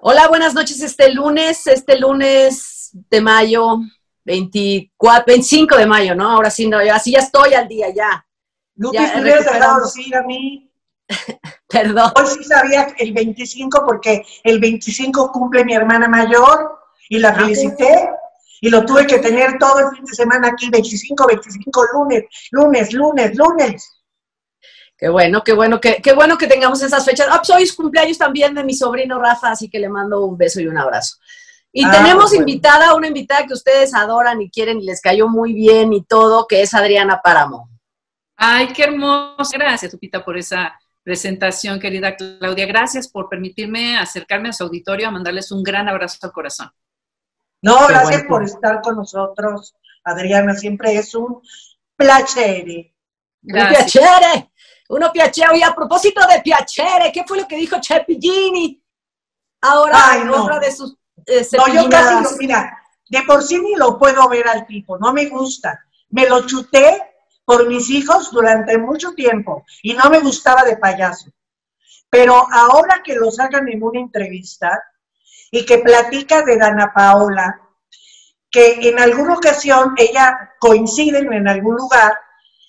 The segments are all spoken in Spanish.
Hola, buenas noches. Este lunes, este lunes de mayo, 24, 25 de mayo, ¿no? Ahora sí, no, así ya estoy al día, ya. Lupi, me hubieras dejado decir a mí. Perdón. Hoy sí sabía el 25 porque el 25 cumple mi hermana mayor y la felicité. Y lo tuve que tener todo el fin de semana aquí, 25, 25, lunes, lunes, lunes, lunes. Qué bueno, qué bueno, qué, qué bueno que tengamos esas fechas. Ah, pues hoy es cumpleaños también de mi sobrino Rafa, así que le mando un beso y un abrazo. Y Ah, tenemos bueno. invitada, una invitada que ustedes adoran y quieren y les cayó muy bien y todo, que es Adriana Páramo. Ay, qué hermoso. Gracias, Lupita, por esa presentación, querida Claudia. Gracias por permitirme acercarme a su auditorio a mandarles un gran abrazo al corazón. No, Qué gracias bueno. por estar con nosotros, Adriana. Siempre es un placer. Un Gracias. Uno piacere. Y a propósito de piacere, ¿qué fue lo que dijo Cepillini? Ahora, Ay, en no. otra de sus eh, No, yo casi no, mira, de por sí ni lo puedo ver al tipo, no me gusta. Me lo chuté por mis hijos durante mucho tiempo y no me gustaba de payaso. Pero ahora que los hagan en una entrevista y que platica de Dana Paola, que en alguna ocasión ella coinciden en algún lugar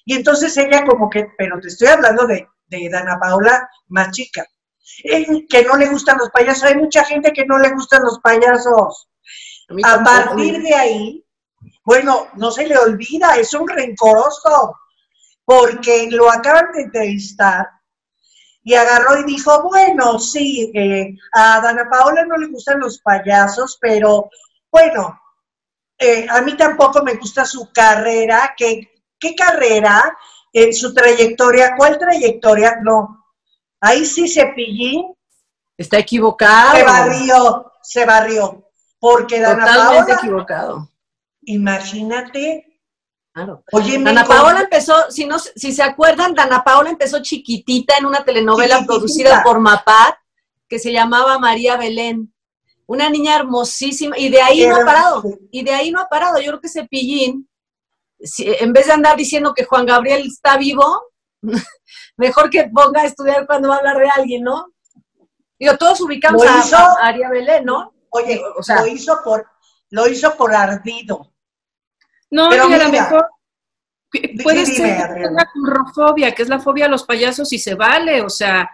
y entonces ella como que, pero te estoy hablando de, de Dana Paola más chica, eh, que no le gustan los payasos. Hay mucha gente que no le gustan los payasos. A partir de ahí, bueno, no se le olvida, es un rencoroso, porque lo acaban de entrevistar y agarró y dijo, bueno, sí, eh, a Dana Paola no le gustan los payasos, pero bueno, eh, a mí tampoco me gusta su carrera, ¿qué, qué carrera? Eh, su trayectoria, ¿cuál trayectoria? No, ahí sí Cepillín Está equivocado. se barrió, se barrió, porque Dana Totalmente Paola, equivocado. imagínate, Claro. oye, Dana Paola empezó, si no, si se acuerdan, Dana Paola empezó chiquitita en una telenovela producida por Mapat que se llamaba María Belén. Una niña hermosísima, y de ahí no ha parado, y de ahí no ha parado. Yo creo que Cepillín, si- en vez de andar diciendo que Juan Gabriel está vivo, mejor que ponga a estudiar cuando va a hablar de alguien, ¿no? Digo, todos ubicamos Lo a, hizo- a María Belén, ¿no? Oye, o sea- lo hizo por, lo hizo por ardido. No, Pero y a lo mira, mejor pu- puede ser la currofobia, que es la fobia a los payasos y se vale. O sea,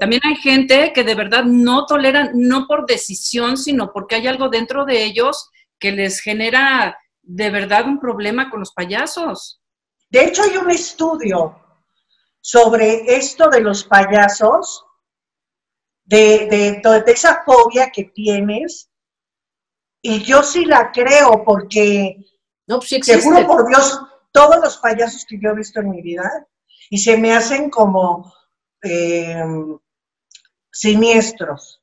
también hay gente que de verdad no toleran, no por decisión, sino porque hay algo dentro de ellos que les genera de verdad un problema con los payasos. De hecho, hay un estudio sobre esto de los payasos, de, de, de- de esa fobia que tienes, y yo sí la creo, porque No, pues sí Te existe. juro por Dios, todos los payasos que yo he visto en mi vida, y se me hacen como eh, siniestros.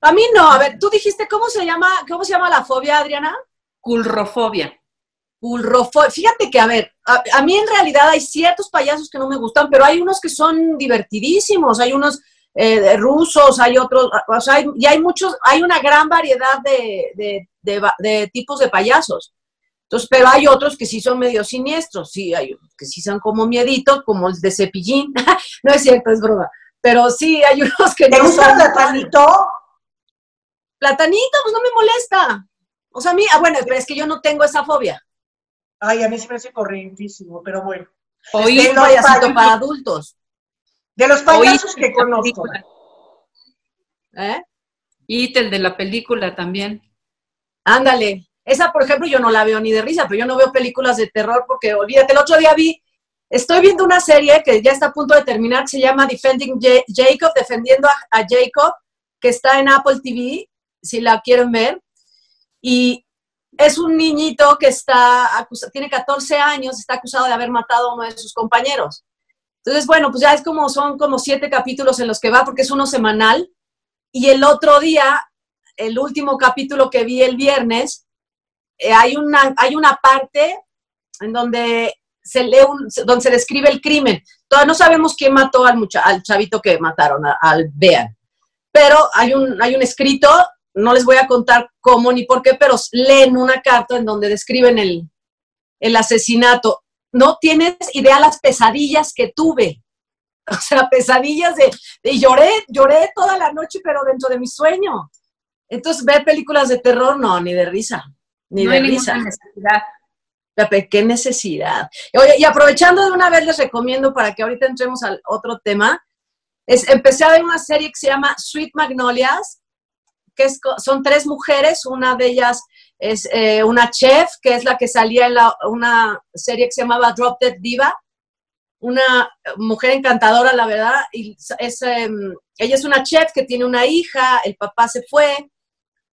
A mí no, a ver, tú dijiste, ¿cómo se llama, cómo se llama la fobia, Adriana? Culrofobia. Fíjate que, a ver, a, a mí en realidad hay ciertos payasos que no me gustan, pero hay unos que son divertidísimos, hay unos eh, rusos, hay otros, o sea, hay, y hay muchos, hay una gran variedad de, de- de tipos de payasos. Entonces, pero hay otros que sí son medio siniestros, sí, hay unos que sí son como mieditos, como el de cepillín. no es cierto, es broma. Pero sí, hay unos que ¿Te no gusta son el platanito? Platanito, pues no me molesta. O sea, a mí, ah, bueno, pero es que yo no tengo esa fobia. Ay, a mí se me hace corrientísimo, pero bueno. Oí Es Este, payasito para adultos. De los payasos que conozco. ¿eh? Y el de la película también. Ándale. Esa, por ejemplo, yo no la veo ni de risa, pero yo no veo películas de terror porque, olvídate, el otro día vi, estoy viendo una serie que ya está a punto de terminar, que se llama Defending Ja- Jacob, defendiendo a, a Jacob, que está en Apple TV, si la quieren ver. Y es un niñito que está tiene 14 años, está acusado de haber matado a uno de sus compañeros. Entonces, bueno, pues ya es como, son como siete capítulos en los que va, porque es uno semanal. Y el otro día, el último capítulo que vi el viernes, eh, hay, una, hay una parte en donde se lee un, donde se describe el crimen. Todavía no sabemos quién mató al, mucha, al chavito que mataron, al Bean. Pero hay un, hay un escrito, no les voy a contar cómo ni por qué, pero leen una carta en donde describen el, el asesinato. No tienes idea las pesadillas que tuve. O sea, pesadillas de, de- y lloré, lloré toda la noche, pero dentro de mi sueño. Entonces, ver películas de terror, no, ni de risa, ni no de hay risa. necesidad. La qué necesidad. Oye, y aprovechando de una vez les recomiendo para que ahorita entremos al otro tema, es, empecé a ver una serie que se llama Sweet Magnolias, que es son tres mujeres, una de ellas es eh, una chef, que es la que salía en la- una serie que se llamaba Drop Dead Diva, una mujer encantadora, la verdad, y es, em, ella es una chef que tiene una hija, el papá se fue,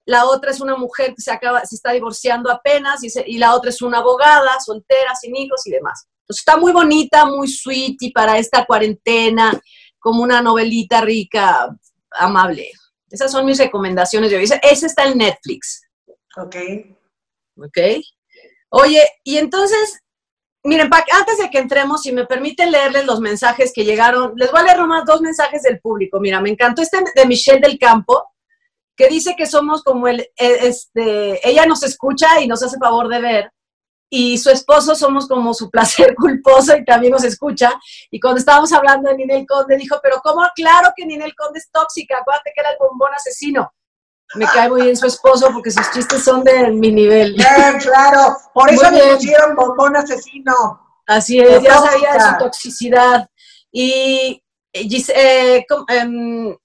la otra es una mujer que se acaba, se está divorciando apenas, y, se- y la otra es una abogada, soltera, sin hijos y demás. Entonces está muy bonita, muy sweet y para esta cuarentena, como una novelita rica, amable. Esas son mis recomendaciones de hoy. Ese, está en Netflix, Ok. ¿ok? Oye, y entonces, miren, pa- antes de que entremos, si me permiten leerles los mensajes que llegaron, les voy a leer nomás dos mensajes del público. Mira, me encantó este de Michelle del Campo, que dice que somos como el, eh, este, ella nos escucha y nos hace favor de ver, y su esposo somos como su placer culposo y también nos escucha. Y cuando estábamos hablando de Ninel Conde, dijo, pero ¿cómo? Claro que Ninel Conde es tóxica, acuérdate que era el bombón asesino. Me cae muy bien su esposo porque sus chistes son de mi nivel. Bien, claro. Por Muy eso le bien. pusieron bombón asesino. Así es, ya Tóxica. sabía de su toxicidad. Y eh, eh, em,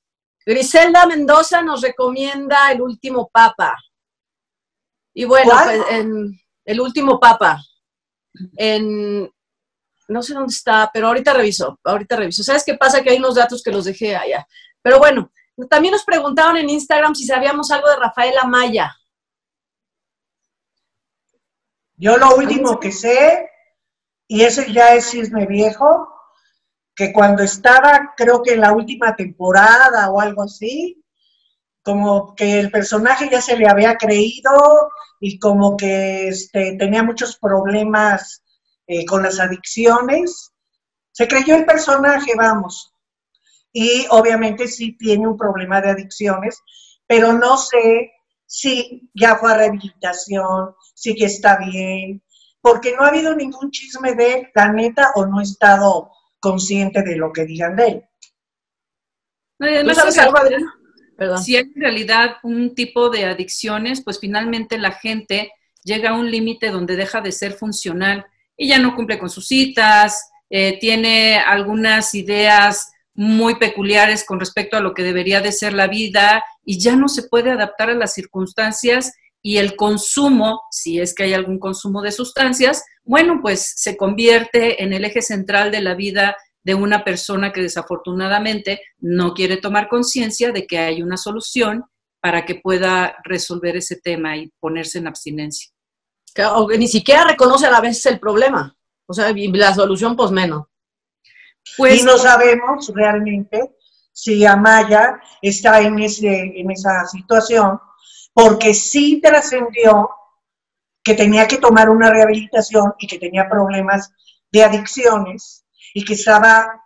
Griselda Mendoza nos recomienda El último papa. Y bueno, ¿Cuál? pues, El último papa. En no sé dónde está, pero ahorita reviso, ahorita reviso. ¿Sabes qué pasa? Que hay unos datos que los dejé allá. Pero bueno, también nos preguntaron en Instagram si sabíamos algo de Rafaela Maya. Yo lo último que sé, y ese ya es cisne viejo, que cuando estaba, creo que en la última temporada o algo así, como que el personaje ya se le había creído y como que este, tenía muchos problemas eh, con las adicciones. Se creyó el personaje, vamos. Y obviamente sí tiene un problema de adicciones, pero no sé si ya fue a rehabilitación, si que está bien, porque no ha habido ningún chisme de él, la neta, o no he estado consciente de lo que digan de él. No, ¿Tú sabes algo, Adriana? Si hay en realidad un tipo de adicciones, pues finalmente la gente llega a un límite donde deja de ser funcional y ya no cumple con sus citas, eh, tiene algunas ideas muy peculiares con respecto a lo que debería de ser la vida y ya no se puede adaptar a las circunstancias y el consumo, si es que hay algún consumo de sustancias, bueno, pues se convierte en el eje central de la vida de una persona que desafortunadamente no quiere tomar conciencia de que hay una solución para que pueda resolver ese tema y ponerse en abstinencia. O que ni siquiera reconoce a la vez el problema. O sea, la solución, pues menos. Pues y no sabemos realmente si Amaya está en, ese, en esa situación, porque sí trascendió que tenía que tomar una rehabilitación y que tenía problemas de adicciones y que estaba,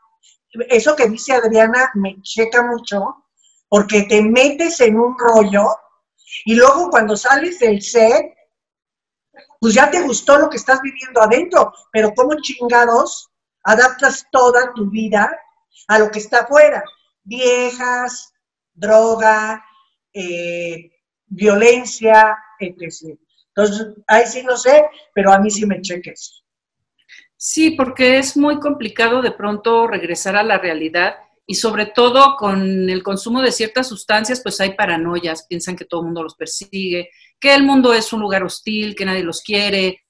eso que dice Adriana me checa mucho, porque te metes en un rollo y luego cuando sales del set, pues ya te gustó lo que estás viviendo adentro, pero ¿cómo chingados adaptas toda tu vida a lo que está afuera? Viejas, droga, eh, violencia, etc. Entonces, ahí sí no sé, pero a mí sí me cheques. Sí, porque es muy complicado de pronto regresar a la realidad y sobre todo con el consumo de ciertas sustancias, pues hay paranoias, piensan que todo el mundo los persigue, que el mundo es un lugar hostil, que nadie los quiere,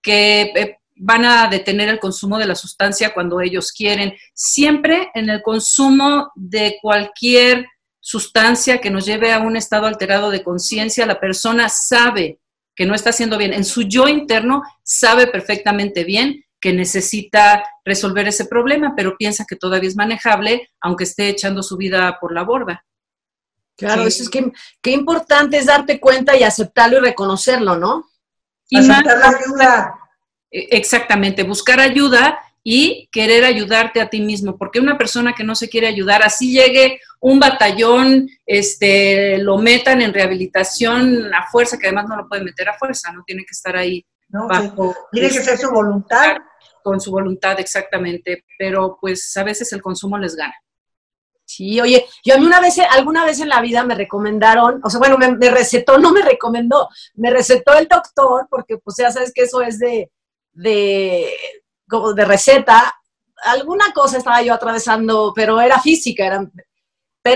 que eh, van a detener el consumo de la sustancia cuando ellos quieren. Siempre en el consumo de cualquier sustancia que nos lleve a un estado alterado de conciencia, la persona sabe que no está haciendo bien. En su yo interno sabe perfectamente bien que necesita resolver ese problema, pero piensa que todavía es manejable, aunque esté echando su vida por la borda. Claro, Sí. eso es que qué importante es darte cuenta y aceptarlo y reconocerlo, ¿no? Y más, Aceptar la ayuda. eh, exactamente, buscar ayuda y querer ayudarte a ti mismo, porque una persona que no se quiere ayudar, así llegue un batallón, este, lo metan en rehabilitación a fuerza, que además no lo pueden meter a fuerza, no tiene que estar ahí ¿no? bajo Tiene que ser su voluntad. Con su voluntad exactamente, pero pues a veces el consumo les gana. Sí, oye, yo a mí una vez, alguna vez en la vida me recomendaron, o sea, bueno, me, recetó, no me recomendó, me recetó el doctor, porque pues ya sabes que eso es de, de, como de receta, alguna cosa estaba yo atravesando, pero era física, era,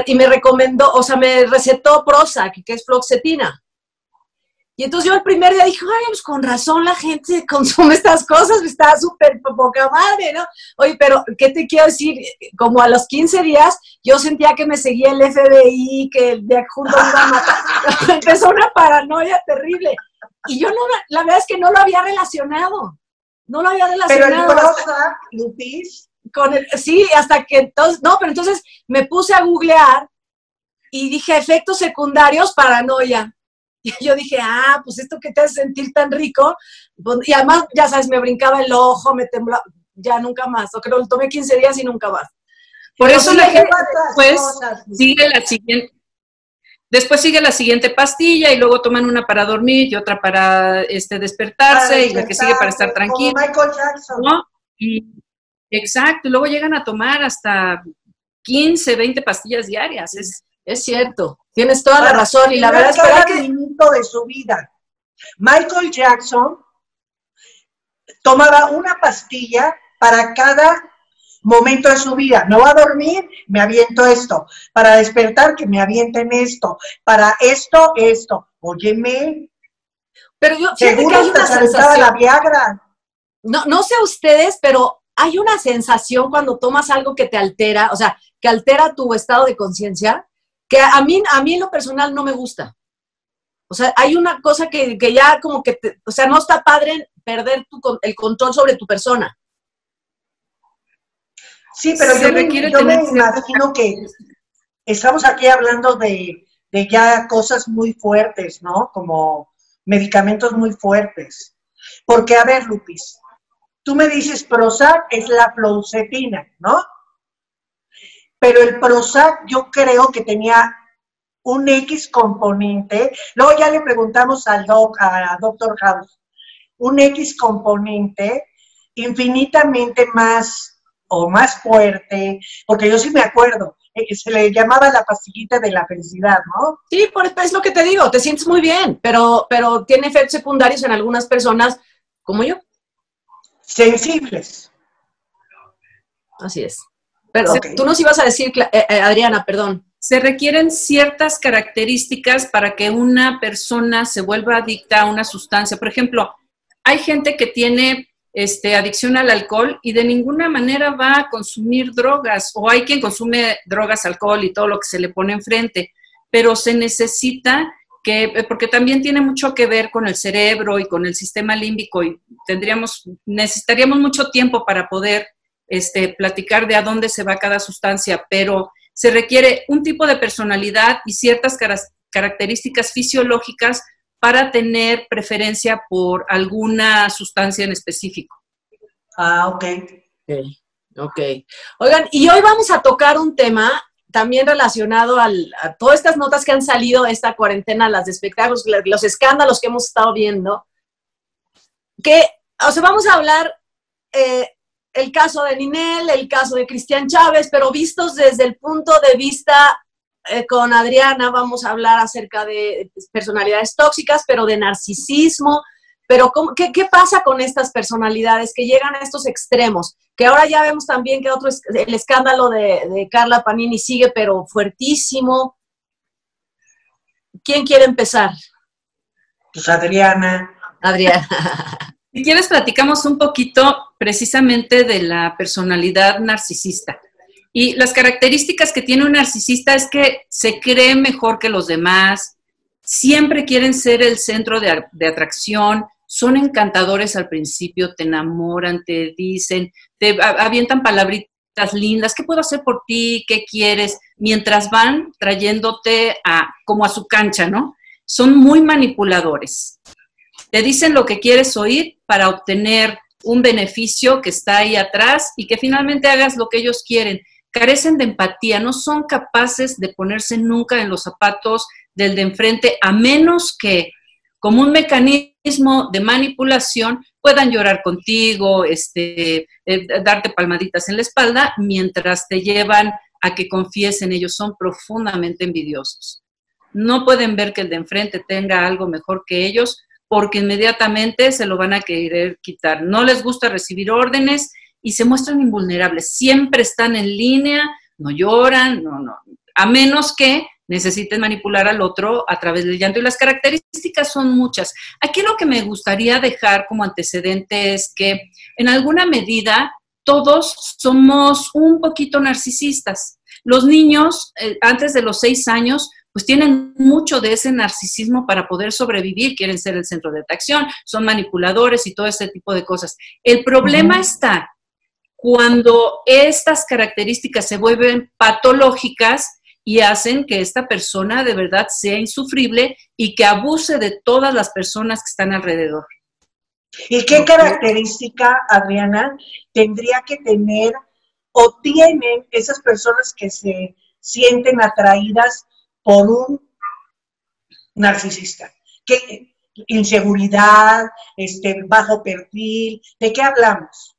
y me recomendó, o sea, me recetó Prozac, que es floxetina. Y entonces yo el primer día dije, ay, pues con razón la gente consume estas cosas, está súper poca madre, ¿no? Oye, pero ¿qué te quiero decir? Como a los 15 días yo sentía que me seguía el FBI, que el de adjunto me iba a matar. Empezó una paranoia terrible. Y yo no, la verdad es que no lo había relacionado. No lo había relacionado. Pero el Prozac, Lupis, con el, sí, hasta que entonces, no, pero entonces me puse a googlear y dije efectos secundarios, paranoia. Y yo dije, ah, pues esto que te hace sentir tan rico. Pues, y además, ya sabes, me brincaba el ojo, me temblaba, ya nunca más. O creo lo tomé 15 días y nunca más. Por eso la gente después sigue la siguiente. Después sigue la siguiente pastilla y luego toman una para dormir y otra para este, despertarse, y la que sigue para estar tranquilo. Michael Jackson. ¿no? Y, exacto, y luego llegan a tomar hasta 15, 20 pastillas diarias. Es, es cierto, tienes toda la razón y la verdad es que... minuto de su vida. Michael Jackson tomaba una pastilla para cada momento de su vida. No va a dormir, me aviento esto. Para despertar, que me avienten esto. Para esto, esto. Óyeme. Pero yo, fíjate que hay una sensación. La Viagra. No, no sé ustedes, pero hay una sensación cuando tomas algo que te altera, o sea, que altera tu estado de conciencia, que a mí, a mí en lo personal no me gusta. O sea, hay una cosa que, ya como que, o sea, no está padre perder el control sobre tu persona. Sí, pero yo, me, imagino que estamos aquí hablando de, de, ya cosas muy fuertes, ¿no? Como medicamentos muy fuertes. Porque, a ver, Lupis, tú me dices Prozac es la fluoxetina, ¿no? Pero el Prozac yo creo que tenía un X componente. Luego ya le preguntamos al doc, a Doctor House, un X componente infinitamente más o más fuerte, porque yo sí me acuerdo, eh, se le llamaba la pastillita de la felicidad, ¿no? Sí, por es lo que te digo, te sientes muy bien, pero, pero tiene efectos secundarios en algunas personas como yo. Sensibles. Así es. Pero tú nos ibas a decir, eh, eh, Adriana, perdón. Se requieren ciertas características para que una persona se vuelva adicta a una sustancia. Por ejemplo, hay gente que tiene este, adicción al alcohol y de ninguna manera va a consumir drogas, o hay quien consume drogas, alcohol y todo lo que se le pone enfrente, pero se necesita que, eh, porque también tiene mucho que ver con el cerebro y con el sistema límbico y tendríamos, necesitaríamos mucho tiempo para poder este, platicar de a dónde se va cada sustancia, pero se requiere un tipo de personalidad y ciertas características fisiológicas para tener preferencia por alguna sustancia en específico. Ah, ok. Ok. Oigan, y hoy vamos a tocar un tema también relacionado a todas estas notas que han salido de esta cuarentena, las de espectáculos, los escándalos que hemos estado viendo, que, o sea, vamos a hablar eh, el caso de Ninel, el caso de Cristian Chávez, pero vistos desde el punto de vista eh, con Adriana, vamos a hablar acerca de personalidades tóxicas, pero de narcisismo. Pero qué, qué, pasa con estas personalidades que llegan a estos extremos? Que ahora ya vemos también que otro el escándalo de, de Carla Panini sigue, pero fuertísimo. ¿Quién quiere empezar? Pues Adriana. Adriana. Si quieres, platicamos un poquito precisamente de la personalidad narcisista. Y las características que tiene un narcisista es que se cree mejor que los demás, siempre quieren ser el centro de, atracción, son encantadores al principio, te enamoran, te dicen, te avientan palabritas lindas, ¿qué puedo hacer por ti? ¿Qué quieres? Mientras van trayéndote a, como a su cancha, ¿no? Son muy manipuladores. Te dicen lo que quieres oír para obtener un beneficio que está ahí atrás y que finalmente hagas lo que ellos quieren. Carecen de empatía, no son capaces de ponerse nunca en los zapatos del de enfrente, a menos que como un mecanismo de manipulación puedan llorar contigo, este, eh, darte palmaditas en la espalda mientras te llevan a que confiesen, ellos son profundamente envidiosos. No pueden ver que el de enfrente tenga algo mejor que ellos porque inmediatamente se lo van a querer quitar. No les gusta recibir órdenes y se muestran invulnerables. Siempre están en línea, no lloran, no, no. A menos que necesiten manipular al otro a través del llanto. Y las características son muchas. Aquí lo que me gustaría dejar como antecedente es que en alguna medida todos somos un poquito narcisistas. Los niños, eh, antes de los seis años, pues tienen mucho de ese narcisismo para poder sobrevivir, quieren ser el centro de atracción, son manipuladores y todo ese tipo de cosas. El problema está cuando estas características se vuelven patológicas y hacen que esta persona de verdad sea insufrible y que abuse de todas las personas que están alrededor. ¿Y qué característica, Adriana, tendría que tener o tienen esas personas que se sienten atraídas por un narcisista? ¿Qué inseguridad, este bajo perfil? ¿De qué hablamos?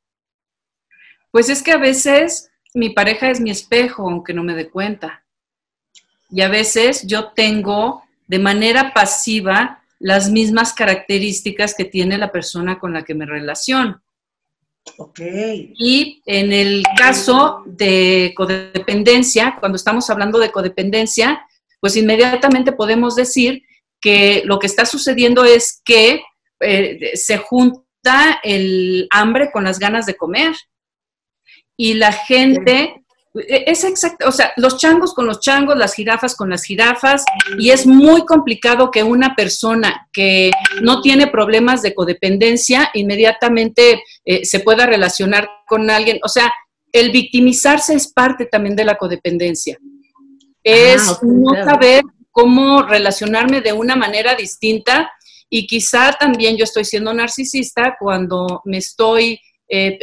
Pues es que a veces mi pareja es mi espejo, aunque no me dé cuenta. Y a veces yo tengo de manera pasiva las mismas características que tiene la persona con la que me relaciono. Ok. Y en el caso de codependencia, cuando estamos hablando de codependencia, pues inmediatamente podemos decir que lo que está sucediendo es que eh, se junta el hambre con las ganas de comer. Y la gente e, es exacto, o sea, los changos con los changos, las jirafas con las jirafas, y es muy complicado que una persona que no tiene problemas de codependencia inmediatamente eh, se pueda relacionar con alguien. O sea, el victimizarse es parte también de la codependencia. Es ah, no saber cómo relacionarme de una manera distinta y quizá también yo estoy siendo narcisista cuando me estoy eh,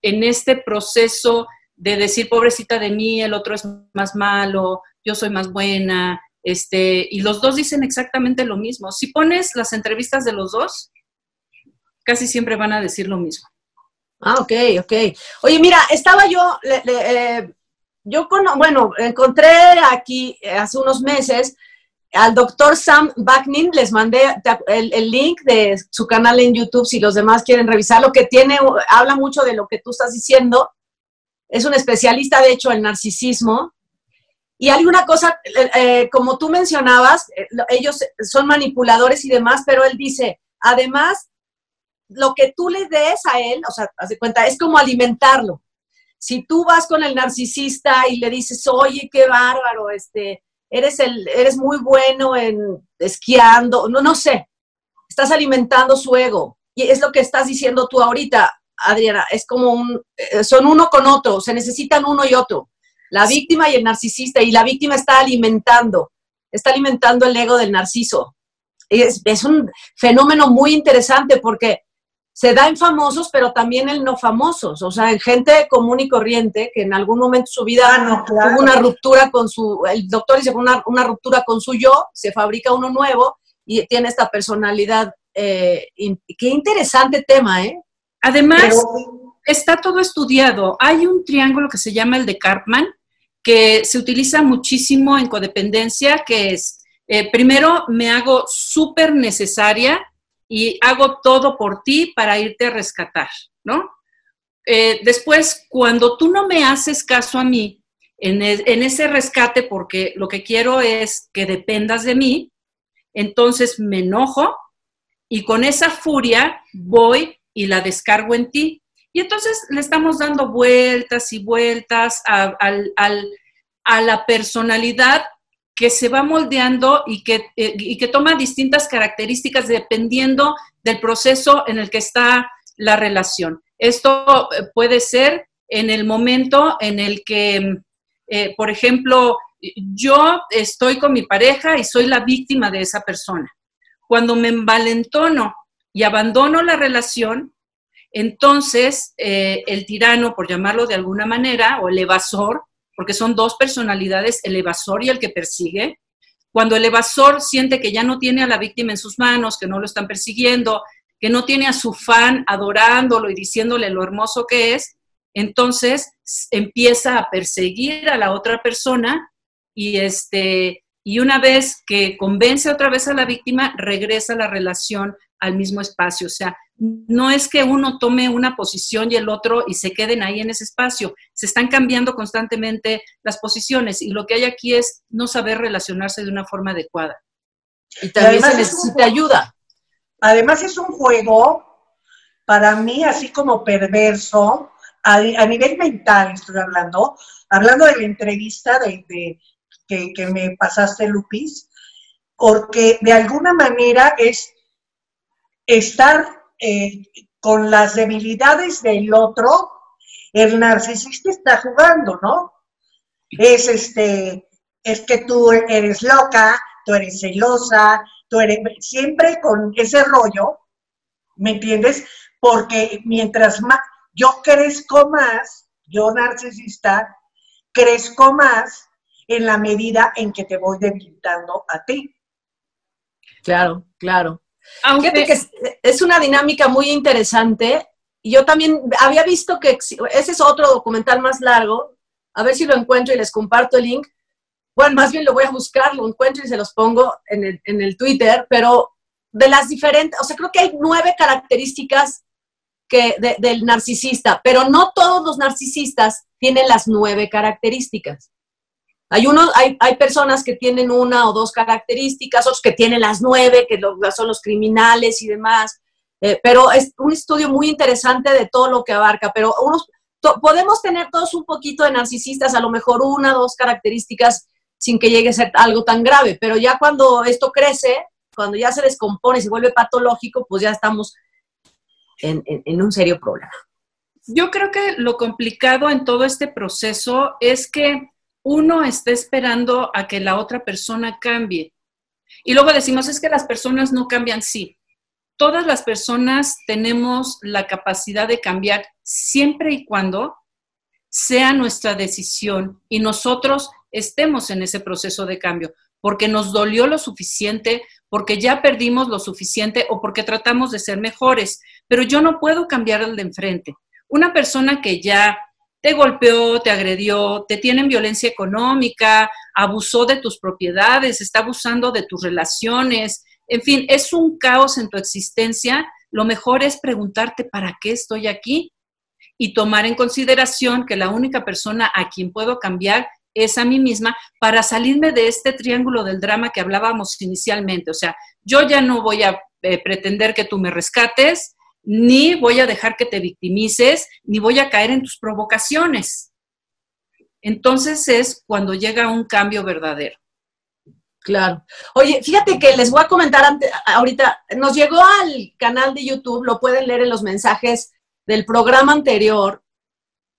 en este proceso de decir, pobrecita de mí, el otro es más malo, yo soy más buena, este, y los dos dicen exactamente lo mismo. Si pones las entrevistas de los dos, casi siempre van a decir lo mismo. Ah, ok, ok. Oye, mira, estaba yo, eh, yo, con, bueno, encontré aquí eh, hace unos meses al doctor Sam Backnin, les mandé el, link de su canal en YouTube si los demás quieren revisar lo que tiene, habla mucho de lo que tú estás diciendo es un especialista, de hecho, en narcisismo. Y hay una cosa, eh, eh, como tú mencionabas, eh, ellos son manipuladores y demás, pero él dice, además, lo que tú le des a él, o sea, haz de cuenta, es como alimentarlo. Si tú vas con el narcisista y le dices, oye, qué bárbaro, este, eres, el, eres muy bueno en esquiando, no, no sé, estás alimentando su ego. Y es lo que estás diciendo tú ahorita. Adriana, es como un, eh, son uno con otro, se necesitan uno y otro, la víctima y el narcisista, y la víctima está alimentando, está alimentando el ego del narciso. Es, es un fenómeno muy interesante porque se da en famosos, pero también en no famosos, o sea, en gente común y corriente que en algún momento de su vida ah, tuvo una ruptura con su, el doctor dice una, una ruptura con su yo, se fabrica uno nuevo y tiene esta personalidad. Eh, qué interesante tema, ¿eh? Además, está todo estudiado. Hay un triángulo que se llama el de Karpman, que se utiliza muchísimo en codependencia, que es, eh, primero me hago súper necesaria y hago todo por ti para irte a rescatar, ¿no? Eh, después, cuando tú no me haces caso a mí en, en ese rescate, porque lo que quiero es que dependas de mí, entonces me enojo y con esa furia voy y la descargo en ti. Y entonces le estamos dando vueltas y vueltas a, la personalidad que se va moldeando y que, eh, y que toma distintas características dependiendo del proceso en el que está la relación. Esto eh, puede ser en el momento en el que, eh, por ejemplo, yo estoy con mi pareja y soy la víctima de esa persona. Cuando me envalentono y abandono la relación, entonces el tirano, por llamarlo de alguna manera, o el evasor, porque son dos personalidades, el evasor y el que persigue, cuando el evasor siente que ya no tiene a la víctima en sus manos, que no lo están persiguiendo, que no tiene a su fan adorándolo y diciéndole lo hermoso que es, entonces empieza a perseguir a la otra persona y este y una vez que convence otra vez a la víctima, regresa la relación al mismo espacio. O sea, no es que uno tome una posición y el otro y se queden ahí en ese espacio. Se están cambiando constantemente las posiciones y lo que hay aquí es no saber relacionarse de una forma adecuada. Y también se necesita ayuda. Además es un juego, para mí, así como perverso, a, nivel mental estoy hablando, hablando de la entrevista de, que, que me pasaste, Lupis, porque de alguna manera es estar eh, con las debilidades del otro, el narcisista está jugando, ¿no? Es este, es que tú eres loca, tú eres celosa, tú eres siempre con ese rollo, ¿me entiendes? Porque mientras más yo crezco más, yo narcisista, crezco más en la medida en que te voy debilitando a ti. Claro, claro. Aunque que es, una dinámica muy interesante. Yo también había visto que ese es otro documental más largo. A ver si lo encuentro y les comparto el link. Bueno, más bien lo voy a buscar, lo encuentro y se los pongo en el, en el Twitter, pero de las diferentes, o sea, creo que hay nueve características que del narcisista, pero no todos los narcisistas tienen las nueve características. Hay, uno, hay, hay, personas que tienen una o dos características, otros que tienen las nueve, que son los criminales y demás. Eh, pero es un estudio muy interesante de todo lo que abarca. Pero unos, podemos tener todos un poquito de narcisistas, a lo mejor una o dos características sin que llegue a ser algo tan grave. Pero ya cuando esto crece, cuando ya se descompone, se vuelve patológico, pues ya estamos en un serio problema. Yo creo que lo complicado en todo este proceso es que uno está esperando a que la otra persona cambie. Y luego decimos, es que las personas no cambian, sí. Todas las personas tenemos la capacidad de cambiar siempre y cuando sea nuestra decisión y nosotros estemos en ese proceso de cambio, porque nos dolió lo suficiente, porque ya perdimos lo suficiente o porque tratamos de ser mejores. Pero yo no puedo cambiar al de enfrente. Una persona que ya te golpeó, te agredió, te tienen violencia económica, abusó de tus propiedades, está abusando de tus relaciones, en fin, es un caos en tu existencia, lo mejor es preguntarte para qué estoy aquí y tomar en consideración que la única persona a quien puedo cambiar es a mí misma para salirme de este triángulo del drama que hablábamos inicialmente. O sea, yo ya no voy a eh, pretender que tú me rescates, ni voy a dejar que te victimices, ni voy a caer en tus provocaciones. Entonces es cuando llega un cambio verdadero. Claro. Oye, fíjate que les voy a comentar ahorita, nos llegó al canal de YouTube, lo pueden leer en los mensajes del programa anterior,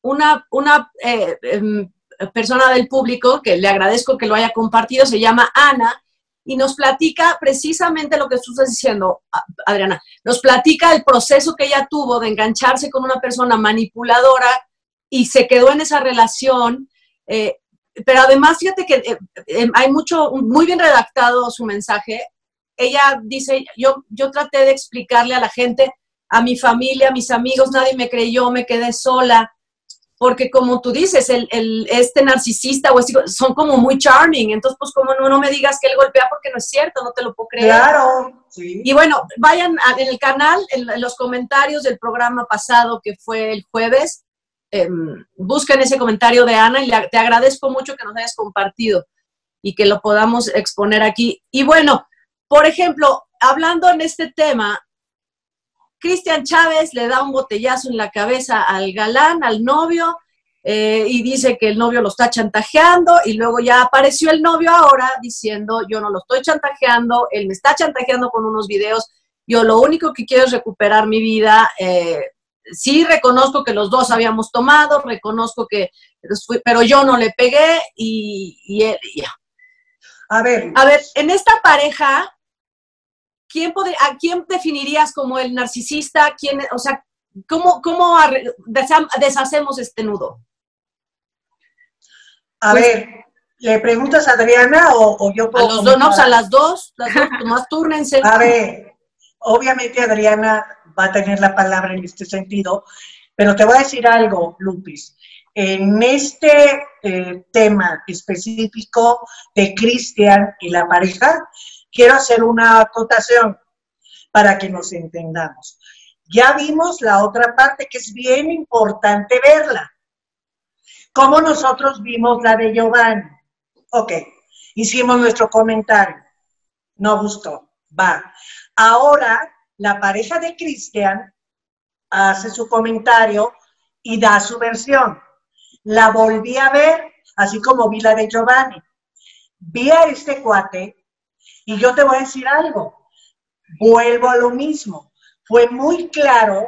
una, una eh, em, persona del público que le agradezco que lo haya compartido, se llama Ana, y nos platica precisamente lo que tú estás diciendo, Adriana. Nos platica el proceso que ella tuvo de engancharse con una persona manipuladora y se quedó en esa relación. Eh, pero además, fíjate que eh, eh, hay mucho, muy bien redactado su mensaje. Ella dice, yo, yo traté de explicarle a la gente, a mi familia, a mis amigos, nadie me creyó, me quedé sola porque como tú dices, el, el, este narcisista o son como muy charming, entonces pues como no, no me digas que él golpea porque no es cierto, no te lo puedo creer. Claro, sí. Y bueno, vayan en el canal, en, los comentarios del programa pasado que fue el jueves, em, busquen ese comentario de Ana y te agradezco mucho que nos hayas compartido y que lo podamos exponer aquí. Y bueno, por ejemplo, hablando en este tema, Cristian Chávez le da un botellazo en la cabeza al galán, al novio, eh, y dice que el novio lo está chantajeando, y luego ya apareció el novio ahora diciendo, yo no lo estoy chantajeando, él me está chantajeando con unos videos, yo lo único que quiero es recuperar mi vida. Eh, sí reconozco que los dos habíamos tomado, reconozco que, pero yo no le pegué y, y él, ya. A ver. A ver, en esta pareja, ¿quién ¿a quién definirías como el narcisista? ¿Quién, o sea, ¿cómo, cómo deshacemos este nudo? A pues ver, ¿le preguntas a Adriana o, yo puedo? A los dos, no, pues a las dos, las dos, más túrnense. A ver, obviamente Adriana va a tener la palabra en este sentido, Pero te voy a decir algo, Lupis. En este eh, tema específico de Cristian y la pareja, quiero hacer una acotación para que nos entendamos. Ya vimos la otra parte que es bien importante verla. Como nosotros vimos la de Giovanni. Ok, hicimos nuestro comentario. No gustó. Va. Ahora, la pareja de Cristian hace su comentario y da su versión. La volví a ver, así como vi la de Giovanni. Vi a este cuate y yo te voy a decir algo. Vuelvo a lo mismo. Fue muy claro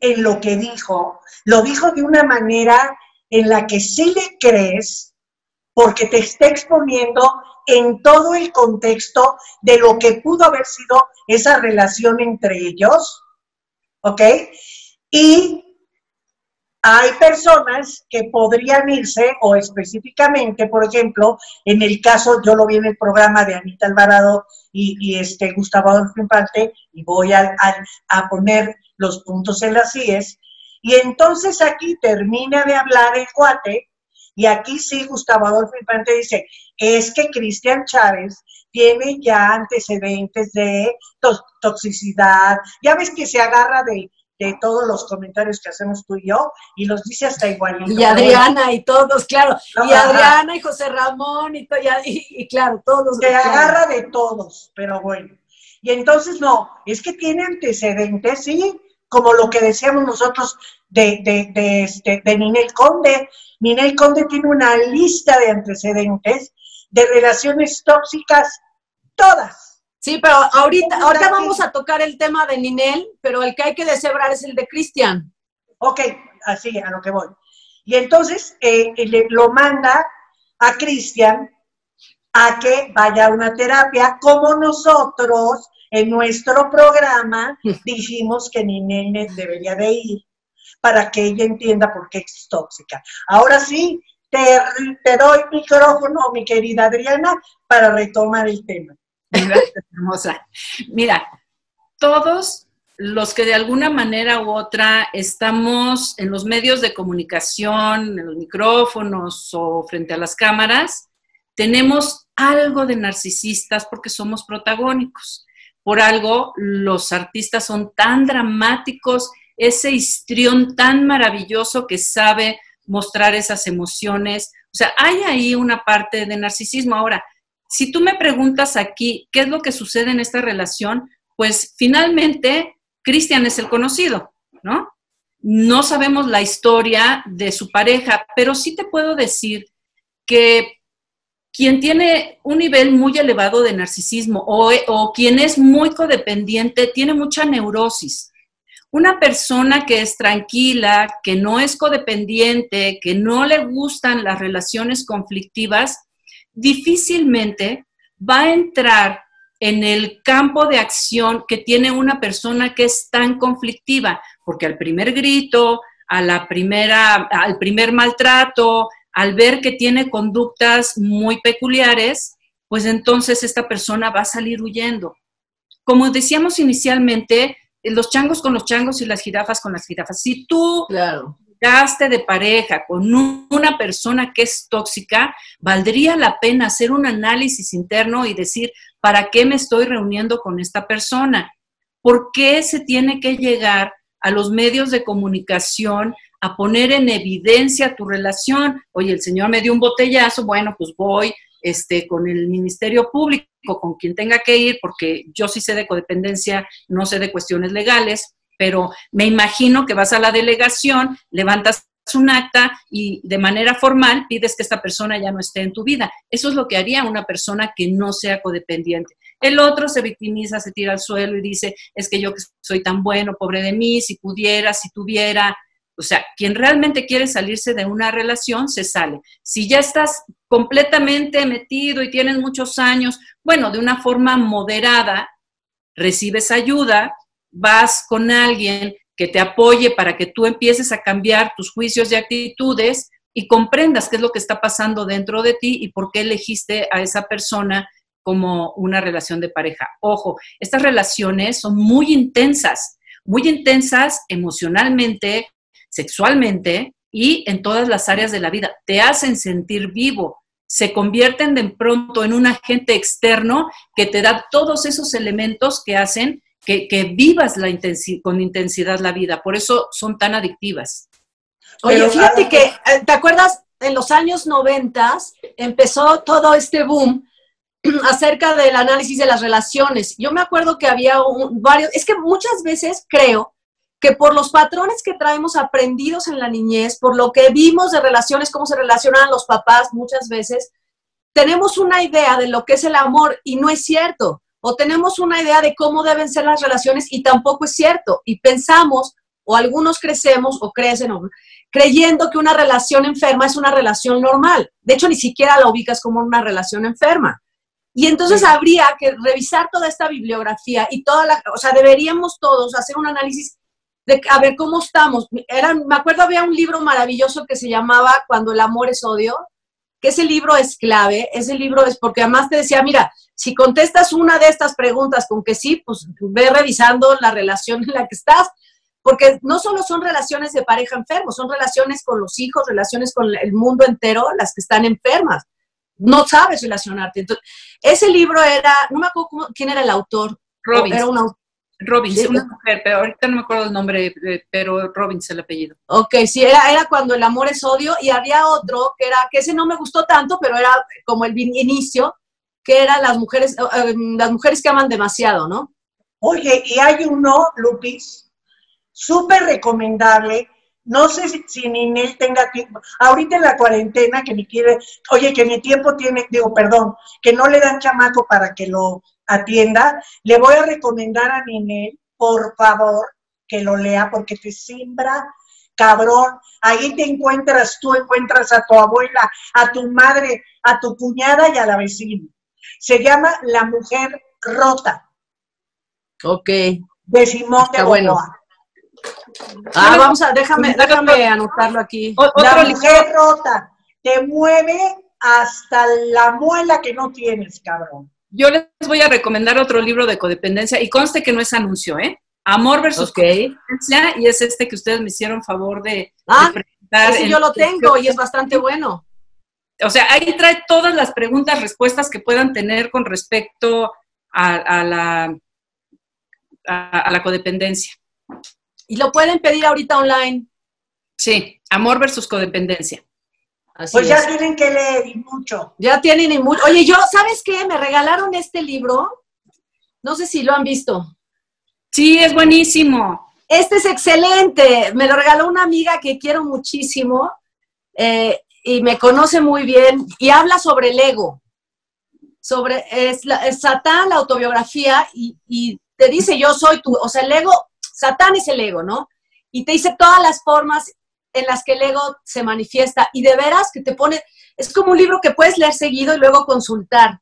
en lo que dijo. Lo dijo de una manera en la que sí le crees, porque te está exponiendo en todo el contexto de lo que pudo haber sido esa relación entre ellos, ¿ok? Y hay personas que podrían irse, o específicamente, por ejemplo, en el caso, yo lo vi en el programa de Anita Alvarado y, este Gustavo Adolfo Infante, y voy a, a, poner los puntos en las IES, y entonces aquí termina de hablar el cuate, y aquí sí Gustavo Adolfo Infante dice, es que Cristian Chávez tiene ya antecedentes de toxicidad, ya ves que se agarra de, de todos los comentarios que hacemos tú y yo y los dice hasta igualito. Y Adriana y todos, claro. y Adriana y José Ramón y, y, claro, todos. Se agarra de todos, pero bueno. Y entonces no, es que tiene antecedentes, sí, como lo que decíamos nosotros de, de, de, este, de Ninel Conde. Ninel Conde tiene una lista de antecedentes de relaciones tóxicas, todas Sí, pero ahorita, ahorita vamos a tocar el tema de Ninel, pero el que hay que deshebrar es el de Cristian. Ok, así, a lo que voy. Y entonces eh, le, lo manda a Cristian a que vaya a una terapia, como nosotros en nuestro programa dijimos que Ninel debería de ir para que ella entienda por qué es tóxica. Ahora sí, te, te doy micrófono, mi querida Adriana, para retomar el tema. Mira, todos los que de alguna manera u otra estamos en los medios de comunicación, en los micrófonos o frente a las cámaras, tenemos algo de narcisistas porque somos protagónicos. Por algo los artistas son tan dramáticos, ese histrión tan maravilloso que sabe mostrar esas emociones. O sea, hay ahí una parte de narcisismo. Ahora, si tú me preguntas aquí qué es lo que sucede en esta relación, pues finalmente Cristian es el conocido, ¿no? No sabemos la historia de su pareja, pero sí te puedo decir que quien tiene un nivel muy elevado de narcisismo o, o, quien es muy codependiente tiene mucha neurosis. Una persona que es tranquila, que no es codependiente, que no le gustan las relaciones conflictivas, difícilmente va a entrar en el campo de acción que tiene una persona que es tan conflictiva, porque al primer grito, a la primera, al primer maltrato, al ver que tiene conductas muy peculiares, pues entonces esta persona va a salir huyendo. Como decíamos inicialmente, los changos con los changos y las jirafas con las jirafas. Si tú claro gaste de pareja con una persona que es tóxica, valdría la pena hacer un análisis interno y decir, ¿para qué me estoy reuniendo con esta persona? ¿Por qué se tiene que llegar a los medios de comunicación a poner en evidencia tu relación? Oye, el señor me dio un botellazo, bueno, pues voy este, con el Ministerio Público, con quien tenga que ir, porque yo sí sé de codependencia, no sé de cuestiones legales, pero me imagino que vas a la delegación, levantas un acta y de manera formal pides que esta persona ya no esté en tu vida. Eso es lo que haría una persona que no sea codependiente. El otro se victimiza, se tira al suelo y dice, es que yo soy tan bueno, pobre de mí, si pudiera, si tuviera. O sea, quien realmente quiere salirse de una relación, se sale. Si ya estás completamente metido y tienes muchos años, bueno, de una forma moderada, recibes ayuda, vas con alguien que te apoye para que tú empieces a cambiar tus juicios y actitudes y comprendas qué es lo que está pasando dentro de ti y por qué elegiste a esa persona como una relación de pareja. Ojo, estas relaciones son muy intensas, muy intensas emocionalmente, sexualmente y en todas las áreas de la vida. Te hacen sentir vivo, se convierten de pronto en un agente externo que te da todos esos elementos que hacen que, vivas la con intensidad la vida. Por eso son tan adictivas. Oye, fíjate que, eh, ¿te acuerdas? En los años 90 empezó todo este boom acerca del análisis de las relaciones. Yo me acuerdo que había varios, es que muchas veces creo que por los patrones que traemos aprendidos en la niñez, por lo que vimos de relaciones, cómo se relacionan los papás muchas veces, tenemos una idea de lo que es el amor y no es cierto. O tenemos una idea de cómo deben ser las relaciones y tampoco es cierto. Y pensamos, o algunos crecemos o crecen, creyendo que una relación enferma es una relación normal. De hecho, ni siquiera la ubicas como una relación enferma. Y entonces habría que revisar toda esta bibliografía y toda la, o sea, deberíamos todos hacer un análisis de a ver cómo estamos. Era, me acuerdo había un libro maravilloso que se llamaba Cuando el amor es odio, que ese libro es clave, ese libro es porque además te decía, mira, si contestas una de estas preguntas con que sí, pues ve revisando la relación en la que estás, porque no solo son relaciones de pareja enfermos, son relaciones con los hijos, relaciones con el mundo entero, las que están enfermas. No sabes relacionarte. Entonces, ese libro era, no me acuerdo quién era el autor. Robbins. Era un Robbins, una mujer, pero ahorita no me acuerdo el nombre, eh, pero Robbins el apellido. Ok, sí, era, era cuando el amor es odio y había otro que era, que ese no me gustó tanto, pero era como el inicio, que era las mujeres, eh, eh, las mujeres que aman demasiado, ¿no? Oye, y hay uno, Lupis, súper recomendable, no sé si, Ninel tenga tiempo, ahorita en la cuarentena que ni quiere, oye, que mi tiempo tiene, digo, perdón, que no le dan chamaco para que lo atienda, le voy a recomendar a Ninel, por favor, que lo lea porque te siembra cabrón. Ahí te encuentras, tú encuentras a tu abuela, a tu madre, a tu cuñada y a la vecina. Se llama La Mujer Rota. Ok. De Simón de bueno. Ah, vamos a, déjame, déjame anotarlo aquí. La mujer rota te mueve hasta la muela que no tienes, cabrón. Yo les voy a recomendar otro libro de codependencia y conste que no es anuncio, ¿eh? Amor versus codependencia y es este que ustedes me hicieron favor de, ah, presentar. yo lo tengo y es bastante bueno. O sea, ahí trae todas las preguntas, respuestas que puedan tener con respecto a, la, a la codependencia. Y lo pueden pedir ahorita online. Sí, amor versus codependencia pues ya tienen que leer y mucho. Ya tienen y mucho. Oye, yo, ¿sabes qué? Me regalaron este libro. No sé si lo han visto. Sí, es buenísimo. Este es excelente. Me lo regaló una amiga que quiero muchísimo eh, y me conoce muy bien y habla sobre el ego. Sobre es, Satán, la autobiografía, y, y te dice yo soy tú. O sea, el ego, Satán es el ego, ¿no? Y te dice todas las formas en las que el ego se manifiesta y de veras que te pone, es como un libro que puedes leer seguido y luego consultar.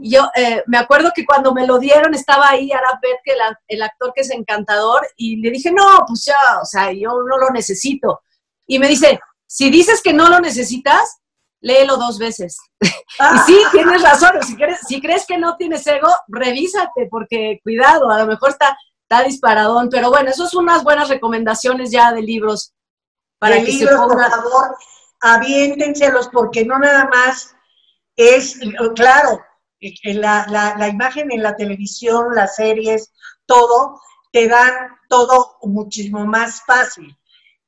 Yo eh, me acuerdo que cuando me lo dieron estaba ahí Arab que el actor que es encantador, y le dije, no, pues ya, o sea, yo no lo necesito. Y me dice, si dices que no lo necesitas, léelo dos veces. y sí, tienes razón, si, si crees que no tienes ego, revísate, porque cuidado, a lo mejor está, está disparadón, pero bueno, eso son unas buenas recomendaciones ya de libros para que libros, por favor, aviéntenselos porque no nada más es, claro, la, la, la imagen en la televisión, las series, todo, te dan todo muchísimo más fácil.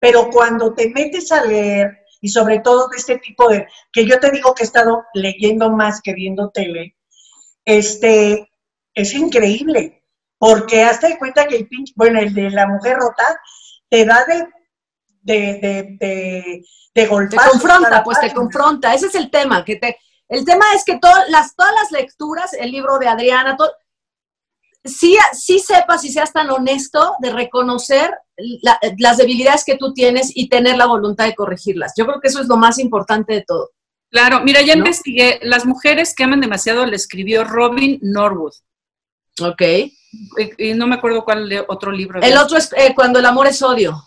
Pero cuando te metes a leer, y sobre todo de este tipo de, que yo te digo que he estado leyendo más que viendo tele, este, es increíble, porque hasta de cuenta que el pinche, bueno, el de la mujer rota, te da de de, de, de, Te confronta, pues te confronta. Ese es el tema. Que te, el tema es que todas las, todas las lecturas, el libro de Adriana, todo, sí, sí sepas y seas tan honesto de reconocer las debilidades que tú tienes y tener la voluntad de corregirlas. Yo creo que eso es lo más importante de todo. Claro, mira, ya investigué, Las mujeres que aman demasiado le escribió Robin Norwood. Ok. Y, no me acuerdo cuál otro libro. El otro es eh, Cuando el amor es odio.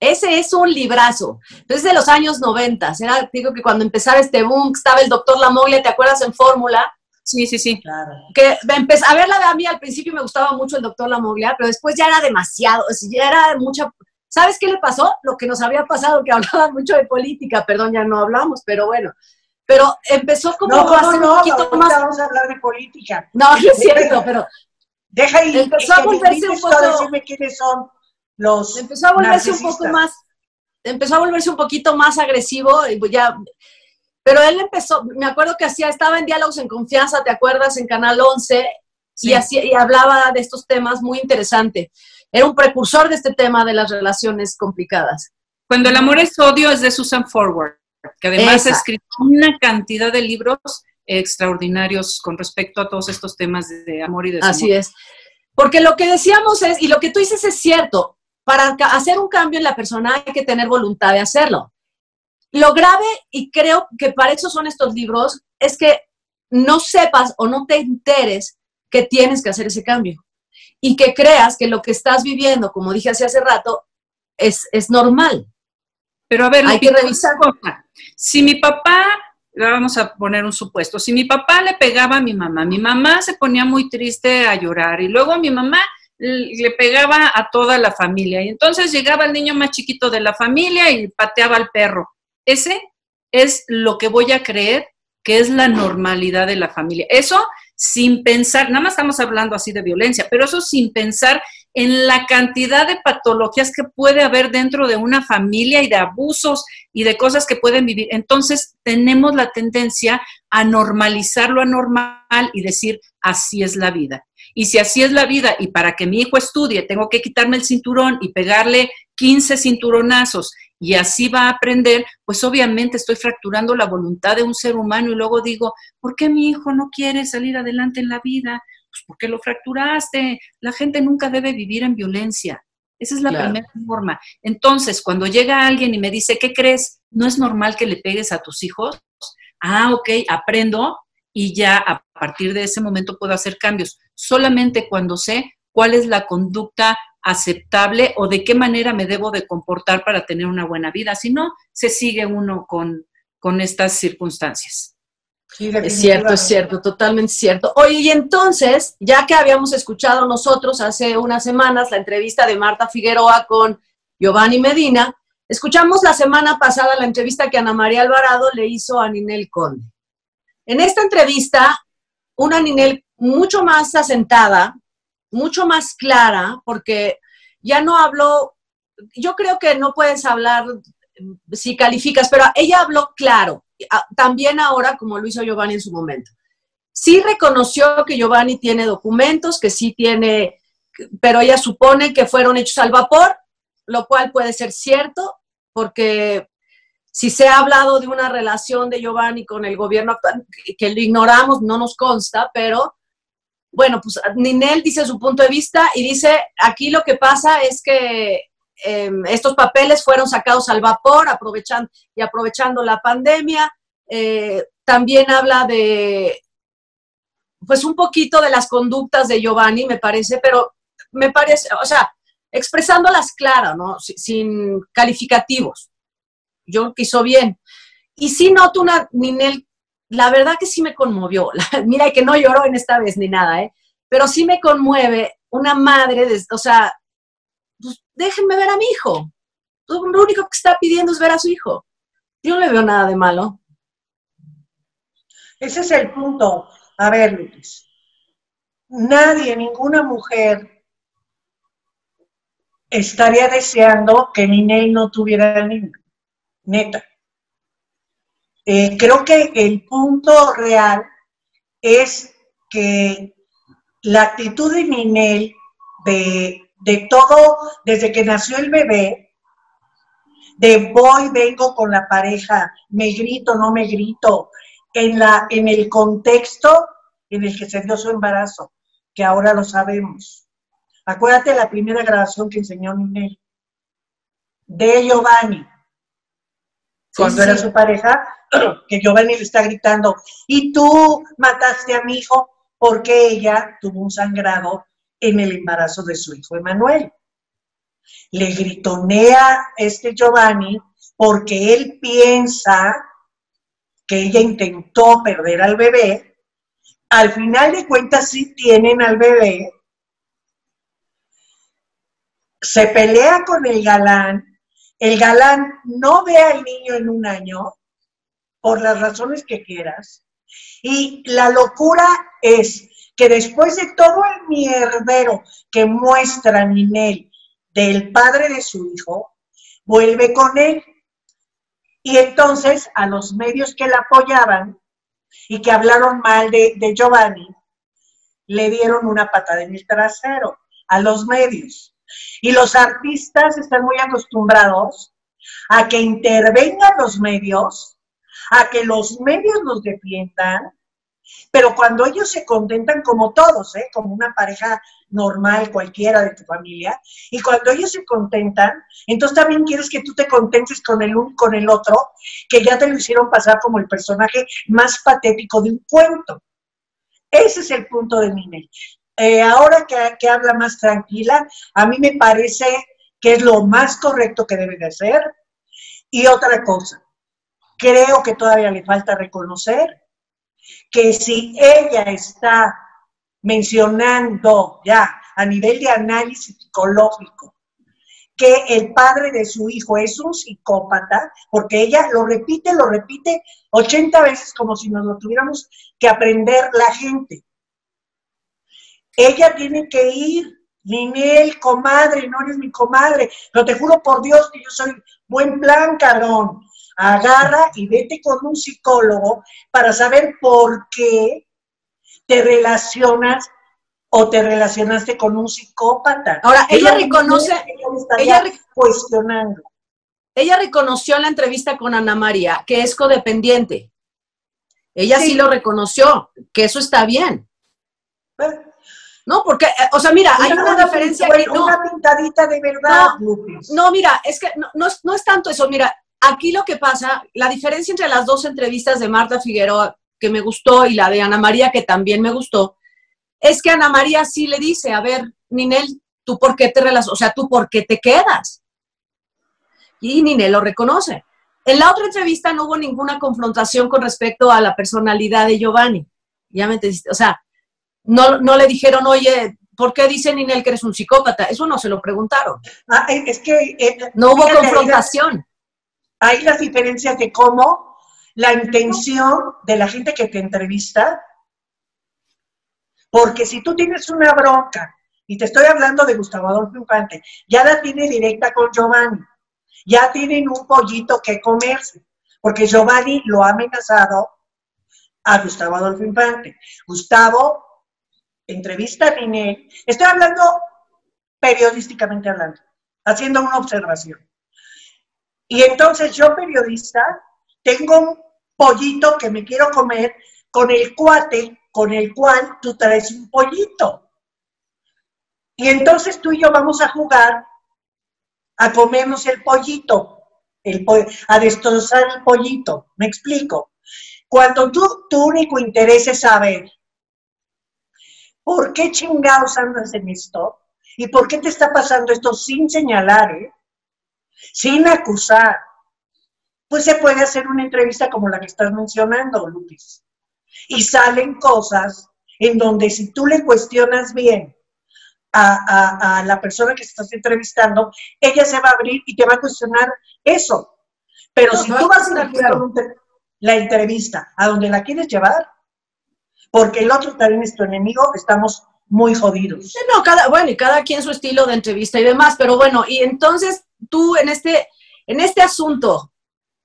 Ese es un librazo. Entonces, de los años 90, era, digo que cuando empezaba este boom, estaba el doctor Lamoglia, ¿te acuerdas en Fórmula? Sí, sí, sí. Claro. Que empecé a verla de a mí al principio me gustaba mucho el doctor Lamoglia, pero después ya era demasiado, ya era mucha, ¿Sabes qué le pasó? Lo que nos había pasado, que hablaba mucho de política, perdón, ya no hablamos, pero bueno. Pero empezó como No, a no, ser no, un poquito ahorita más. vamos a hablar de política. No, no es cierto, pero Deja ahí. Empezó a volverse un poco- decirme quiénes son los empezó a volverse un poco más, empezó a volverse un poquito más agresivo y pues ya, pero él empezó, me acuerdo que hacía, estaba en Diálogos en Confianza, ¿te acuerdas? En Canal 11 Sí. y, hacía, y hablaba de estos temas muy interesante. Era un precursor de este tema de las relaciones complicadas. Cuando el amor es odio es de Susan Forward, que además Esa. ha escrito una cantidad de libros extraordinarios con respecto a todos estos temas de amor y desamor. Así es. Porque lo que decíamos es, y lo que tú dices es cierto, para hacer un cambio en la persona hay que tener voluntad de hacerlo. Lo grave, y creo que para eso son estos libros, es que no sepas o no te enteres que tienes que hacer ese cambio. Y que creas que lo que estás viviendo, como dije hace hace rato, es, es normal. Pero a ver, Hay que revisar. cosa. Si mi papá, vamos a poner un supuesto, si mi papá le pegaba a mi mamá, mi mamá se ponía muy triste a llorar y luego mi mamá le pegaba a toda la familia y entonces llegaba el niño más chiquito de la familia y pateaba al perro. Ese es lo que voy a creer que es la normalidad de la familia. Eso sin pensar, nada más estamos hablando así de violencia, pero eso sin pensar en la cantidad de patologías que puede haber dentro de una familia y de abusos y de cosas que pueden vivir. Entonces, tenemos la tendencia a normalizar lo anormal y decir, así es la vida. Y si así es la vida y para que mi hijo estudie tengo que quitarme el cinturón y pegarle 15 cinturonazos y así va a aprender, pues obviamente estoy fracturando la voluntad de un ser humano y luego digo, ¿por qué mi hijo no quiere salir adelante en la vida? Pues porque lo fracturaste. La gente nunca debe vivir en violencia. Esa es la Claro. primera norma. Entonces, cuando llega alguien y me dice, ¿qué crees? ¿No es normal que le pegues a tus hijos? Ah, ok, aprendo y ya a partir de ese momento puedo hacer cambios. Solamente cuando sé cuál es la conducta aceptable o de qué manera me debo de comportar para tener una buena vida. Si no, se sigue uno con, con estas circunstancias. Sí, Es cierto, es cierto, totalmente cierto. Oye, y entonces, ya que habíamos escuchado nosotros hace unas semanas la entrevista de Marta Figueroa con Giovanni Medina, escuchamos la semana pasada la entrevista que Ana María Alvarado le hizo a Ninel Conde. En esta entrevista, una Ninel mucho más asentada, mucho más clara, porque ya no habló, yo creo que no puedes hablar mm, si calificas, pero ella habló claro, a- también ahora como lo hizo Giovanni en su momento. Sí reconoció que Giovanni tiene documentos, que sí tiene, pero ella supone que fueron hechos al vapor, lo cual puede ser cierto, porque si se ha hablado de una relación de Giovanni con el gobierno actual, que lo ignoramos, no nos consta, pero bueno, pues Ninel dice su punto de vista y dice, aquí lo que pasa es que eh, estos papeles fueron sacados al vapor aprovechando, y aprovechando la pandemia. Eh, también habla de, pues un poquito de las conductas de Giovanni, me parece, pero me parece, o sea, expresándolas claras, ¿no? Si- Sin calificativos. Yo hizo bien. Y sí noto una Ninel, la verdad que sí me conmovió. Mira que no lloró en esta vez ni nada, ¿eh? Pero sí me conmueve una madre, de- o sea, pues déjenme ver a mi hijo. Lo único que está pidiendo es ver a su hijo. Yo no le veo nada de malo. Ese es el punto. A ver, Luis. Nadie, ninguna mujer estaría deseando que Ninel no tuviera niño. Neta. Eh, creo que el punto real es que la actitud de Ninel, de, de todo, desde que nació el bebé, de voy, vengo con la pareja, me grito, no me grito, en, la, en el contexto en el que se dio su embarazo, que ahora lo sabemos. Acuérdate de la primera grabación que enseñó Ninel, de Giovanni, cuando Sí, era sí. su pareja, que Giovanni le está gritando, y tú mataste a mi hijo porque ella tuvo un sangrado en el embarazo de su hijo Emanuel. Le gritonea este Giovanni porque él piensa que ella intentó perder al bebé. Al final de cuentas sí tienen al bebé. se pelea con el galán, el galán no ve al niño en un año, por las razones que quieras, y la locura es que después de todo el mierdero que muestra Ninel del padre de su hijo, vuelve con él. Y entonces a los medios que la apoyaban y que hablaron mal de, de Giovanni, le dieron una patada en el trasero a los medios. Y los artistas están muy acostumbrados a que intervengan los medios, a que los medios los defiendan, pero cuando ellos se contentan como todos, ¿eh? como una pareja normal cualquiera de tu familia, y cuando ellos se contentan, entonces también quieres que tú te contentes con el uno y con el otro, que ya te lo hicieron pasar como el personaje más patético de un cuento. Ese es el punto de Mine. Eh, ahora que, habla más tranquila, a mí me parece que es lo más correcto que debe de hacer. Y otra cosa, creo que todavía le falta reconocer que si ella está mencionando ya a nivel de análisis psicológico que el padre de su hijo es un psicópata, porque ella lo repite, lo repite 80 veces como si nos lo tuviéramos que aprender la gente. Ella tiene que ir, Ninel, comadre, no eres mi comadre, pero te juro por Dios que yo soy buen plan, cabrón. Agarra y vete con un psicólogo para saber por qué te relacionas o te relacionaste con un psicópata. Ahora, ella reconoce, ella cuestionando. Ella reconoció en la entrevista con Ana María que es codependiente. Ella sí, lo reconoció, que eso está bien. No, porque, eh, o sea, mira, hay una, diferencia que no. Una pintadita de verdad, no, no mira, es que no, no, es, tanto eso. Mira, aquí lo que pasa, la diferencia entre las dos entrevistas de Marta Figueroa, que me gustó, y la de Ana María, que también me gustó, es que Ana María sí le dice, a ver, Ninel, ¿tú por qué te relacionas? O sea, ¿tú por qué te quedas? Y Ninel lo reconoce. En la otra entrevista no hubo ninguna confrontación con respecto a la personalidad de Giovanni. Ya me entendiste. O sea, no, no le dijeron, oye, ¿por qué dice Ninel que eres un psicópata? Eso no se lo preguntaron. Ah, es que... Eh, no hubo confrontación. Hay las diferencias de cómo la intención de la gente que te entrevista, porque si tú tienes una bronca, y te estoy hablando de Gustavo Adolfo Infante, ya la tiene directa con Giovanni, ya tienen un pollito que comerse, porque Giovanni lo ha amenazado a Gustavo Adolfo Infante. Gustavo entrevista a estoy hablando periodísticamente hablando, haciendo una observación. Y entonces yo, periodista, tengo un pollito que me quiero comer con el cuate con el cual tú traes un pollito. Y entonces tú y yo vamos a jugar a comernos el pollito, el a destrozar el pollito. ¿Me explico? Cuando tú, tu único interés es saber ¿Por qué chingados andas en esto? ¿Y por qué te está pasando esto sin señalar, eh? sin acusar? Pues se puede hacer una entrevista como la que estás mencionando, Lupis. Y salen cosas en donde si tú le cuestionas bien a, la persona que estás entrevistando, ella se va a abrir y te va a cuestionar eso. Pero si tú vas a ir a la entrevista a donde la quieres llevar, porque el otro también es tu enemigo, estamos muy jodidos. No, cada, bueno, y cada quien su estilo de entrevista y demás, pero bueno, y entonces tú en este, en este asunto,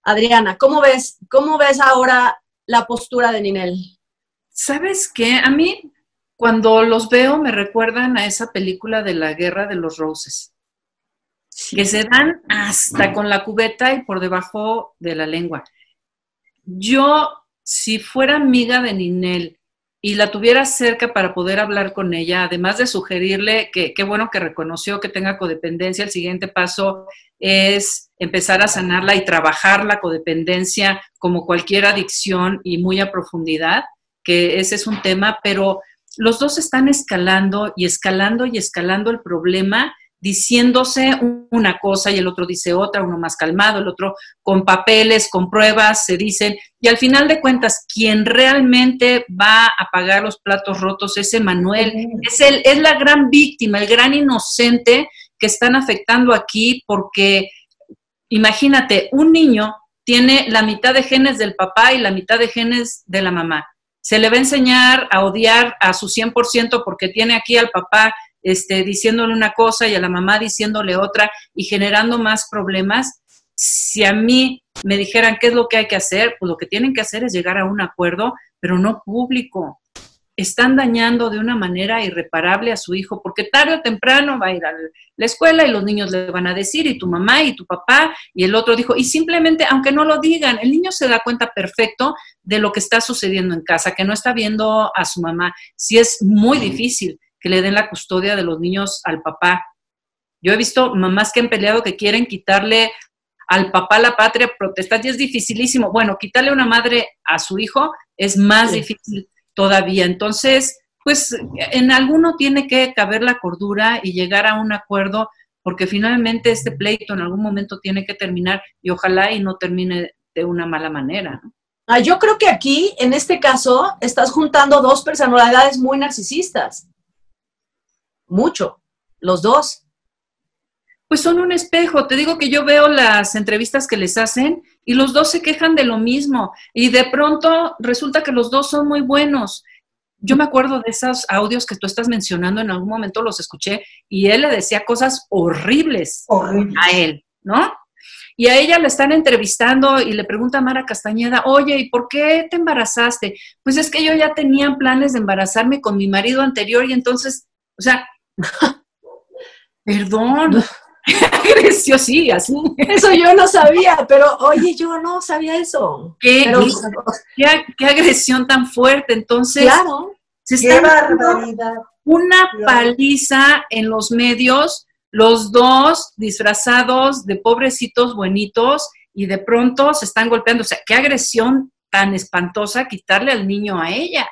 Adriana, ¿cómo ves, cómo ves ahora la postura de Ninel? ¿Sabes qué? A mí, cuando los veo, me recuerdan a esa película de la Guerra de los Roses, que se dan hasta con la cubeta y por debajo de la lengua. Yo, si fuera amiga de Ninel, y la tuviera cerca para poder hablar con ella, además de sugerirle que qué bueno que reconoció que tenga codependencia, el siguiente paso es empezar a sanarla y trabajar la codependencia como cualquier adicción y muy a profundidad, que ese es un tema, pero los dos están escalando y escalando y escalando el problema diciéndose una cosa y el otro dice otra, uno más calmado, el otro con papeles, con pruebas, se dicen, y al final de cuentas, quien realmente va a pagar los platos rotos es Emanuel, es, el, es la gran víctima, el gran inocente que están afectando aquí porque imagínate, un niño tiene la mitad de genes del papá y la mitad de genes de la mamá. Se le va a enseñar a odiar a su 100% porque tiene aquí al papá este, diciéndole una cosa y a la mamá diciéndole otra y generando más problemas. Si a mí me dijeran qué es lo que hay que hacer, pues lo que tienen que hacer es llegar a un acuerdo, pero no público están dañando de una manera irreparable a su hijo, porque tarde o temprano va a ir a la escuela y los niños le van a decir, y tu mamá y tu papá, y el otro dijo, y simplemente, aunque no lo digan, el niño se da cuenta perfecto de lo que está sucediendo en casa, que no está viendo a su mamá. Si es muy difícil que le den la custodia de los niños al papá. Yo he visto mamás que han peleado que quieren quitarle al papá la patria protestar y es dificilísimo. Bueno, quitarle una madre a su hijo es más difícil todavía. Entonces, pues en alguno tiene que caber la cordura y llegar a un acuerdo, porque finalmente este pleito en algún momento tiene que terminar y ojalá y no termine de una mala manera. Ah, yo creo que aquí, en este caso, estás juntando dos personalidades muy narcisistas. Mucho, los dos. Pues son un espejo. Te digo que yo veo las entrevistas que les hacen y los dos se quejan de lo mismo y de pronto resulta que los dos son muy buenos. Yo me acuerdo de esos audios que tú estás mencionando, en algún momento los escuché y él le decía cosas horribles a él, ¿no? Y a ella le están entrevistando y le pregunta a Mara Castañeda, oye, ¿y por qué te embarazaste? Pues es que yo ya tenía planes de embarazarme con mi marido anterior y entonces, o sea, perdón, Creció, sí, así. Eso yo no sabía, pero oye, yo no sabía eso. Qué, qué, agresión tan fuerte. Entonces, claro, se está una paliza en los medios, los dos disfrazados de pobrecitos buenitos y de pronto se están golpeando. O sea, qué agresión tan espantosa quitarle al niño a ella.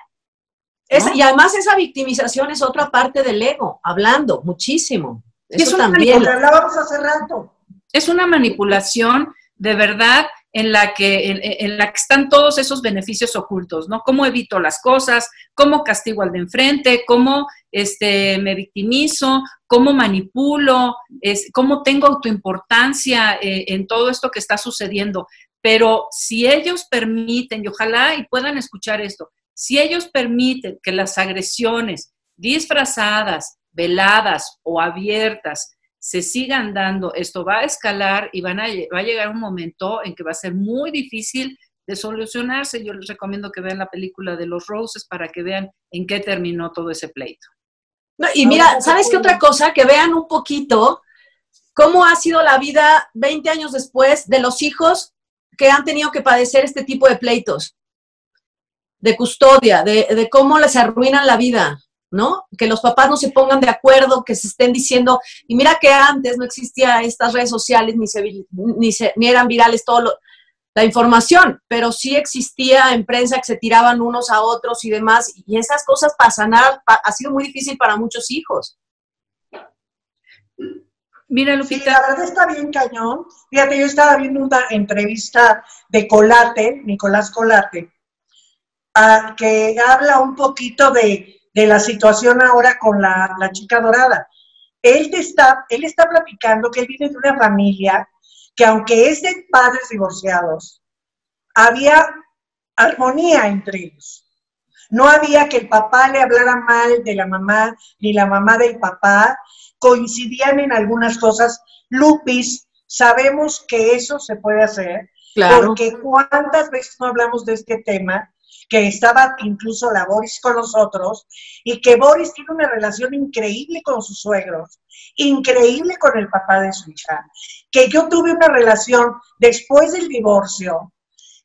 Y además esa victimización es otra parte del ego, hablando muchísimo es una también. hace rato. Es una manipulación de verdad en la, que, en, la que están todos esos beneficios ocultos, ¿no? Cómo evito las cosas, cómo castigo al de enfrente, cómo este, me victimizo, cómo manipulo, es, cómo tengo autoimportancia eh, en todo esto que está sucediendo. Pero si ellos permiten, y ojalá y puedan escuchar esto, si ellos permiten que las agresiones disfrazadas, veladas o abiertas se sigan dando, esto va a escalar y van a, va a llegar un momento en que va a ser muy difícil de solucionarse. Yo les recomiendo que vean la película de los Roses para que vean en qué terminó todo ese pleito. y mira, ¿sabes qué otra cosa? Que vean un poquito cómo ha sido la vida 20 años después de los hijos que han tenido que padecer este tipo de pleitos, de custodia, de, de cómo les arruinan la vida. ¿no? Que los papás no se pongan de acuerdo, que se estén diciendo, y mira que antes no existía estas redes sociales, ni, se, ni, eran virales todo la información, pero sí existía en prensa que se tiraban unos a otros y demás, y esas cosas pasan, ha, ha sido muy difícil para muchos hijos. Mira, Lupita. Sí, la verdad está bien cañón. Fíjate, yo estaba viendo una entrevista de Colate, Nicolás Colate, que habla un poquito de de la situación ahora con la, chica dorada. Él, está, él está platicando que él viene de una familia que aunque es de padres divorciados, había armonía entre ellos. No había que el papá le hablara mal de la mamá, ni la mamá del papá. Coincidían en algunas cosas. Lupis, sabemos que eso se puede hacer, porque cuántas veces no hablamos de este tema que estaba incluso la Boris con nosotros, y que Boris tiene una relación increíble con sus suegros, increíble con el papá de su hija, que yo tuve una relación después del divorcio,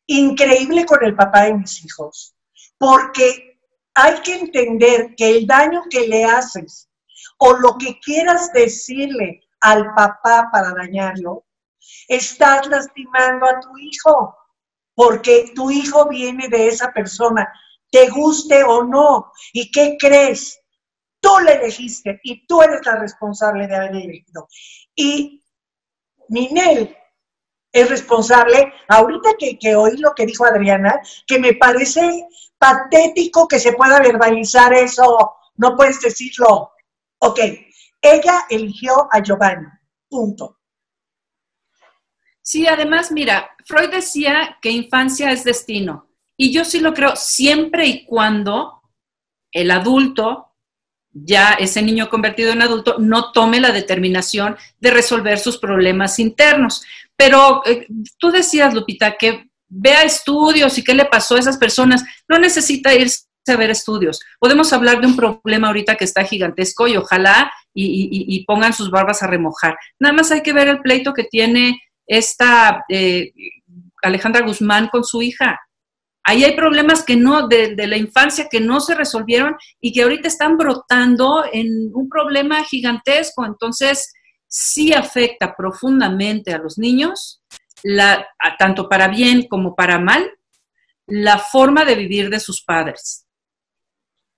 increíble con el papá de mis hijos, porque hay que entender que el daño que le haces o lo que quieras decirle al papá para dañarlo, estás lastimando a tu hijo porque tu hijo viene de esa persona, te guste o no. ¿Y qué crees? Tú le elegiste y tú eres la responsable de haber elegido. Y Ninel es responsable, ahorita que, que oí lo que dijo Adriana, que me parece patético que se pueda verbalizar eso, no puedes decirlo. Ok, ella eligió a Giovanni, punto. Sí, además, mira, Freud decía que infancia es destino. Y yo sí lo creo, siempre y cuando el adulto, ya ese niño convertido en adulto, no tome la determinación de resolver sus problemas internos. Pero eh, tú decías, Lupita, que vea estudios y qué le pasó a esas personas. No necesita irse a ver estudios. Podemos hablar de un problema ahorita que está gigantesco y ojalá y, pongan sus barbas a remojar. Nada más hay que ver el pleito que tiene esta eh, Alejandra Guzmán con su hija. Ahí hay problemas que no, de, la infancia que no se resolvieron y que ahorita están brotando en un problema gigantesco. Entonces, sí afecta profundamente a los niños, tanto para bien como para mal, la forma de vivir de sus padres.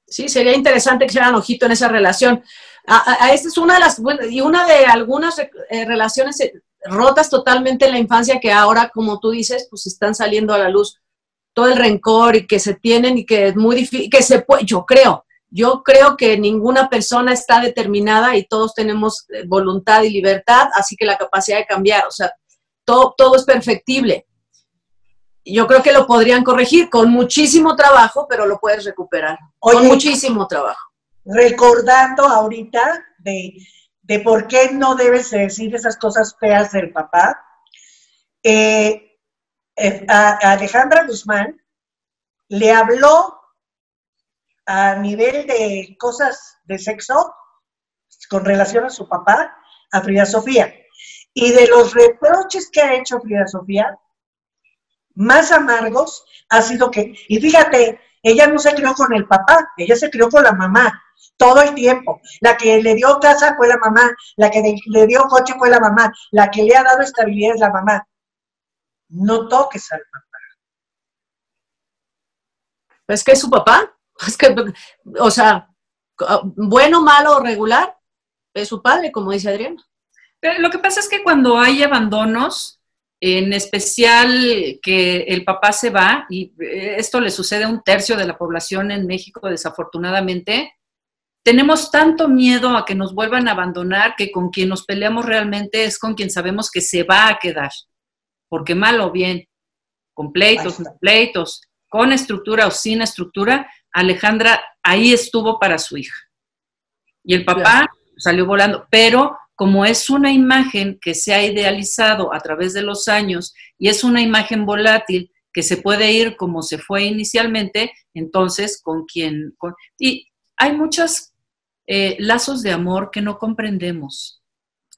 Sí, sería interesante que se ojito en esa relación. A, esta es una de las, y una de algunas eh, relaciones eh, rotas totalmente en la infancia que ahora, como tú dices, pues están saliendo a la luz todo el rencor y que se tienen y que es muy difícil, que se puede, yo creo, yo creo que ninguna persona está determinada y todos tenemos eh, voluntad y libertad, así que la capacidad de cambiar, o sea, todo, todo es perfectible. Yo creo que lo podrían corregir con muchísimo trabajo, pero lo puedes recuperar. con muchísimo trabajo. Recordando ahorita de, de, por qué no debes decir esas cosas feas del papá, eh, eh, a Alejandra Guzmán le habló a nivel de cosas de sexo con relación a su papá, a Frida Sofía. Y de los reproches que ha hecho Frida Sofía, más amargos ha sido que, y fíjate, ella no se crió con el papá, ella se crió con la mamá todo el tiempo. La que le dio casa fue la mamá, la que le dio coche fue la mamá, la que le ha dado estabilidad es la mamá. No toques al papá. ¿Es que es su papá? Es que, o sea, bueno, malo o regular, es su padre, como dice Adriana. Pero lo que pasa es que cuando hay abandonos, en especial que el papá se va, y esto le sucede a un tercio de la población en México, desafortunadamente, tenemos tanto miedo a que nos vuelvan a abandonar que con quien nos peleamos realmente es con quien sabemos que se va a quedar, porque mal o bien, con pleitos, pleitos, con estructura o sin estructura, Alejandra ahí estuvo para su hija. Y el papá salió volando, pero como es una imagen que se ha idealizado a través de los años y es una imagen volátil que se puede ir como se fue inicialmente, entonces con quien... y hay muchos eh, lazos de amor que no comprendemos.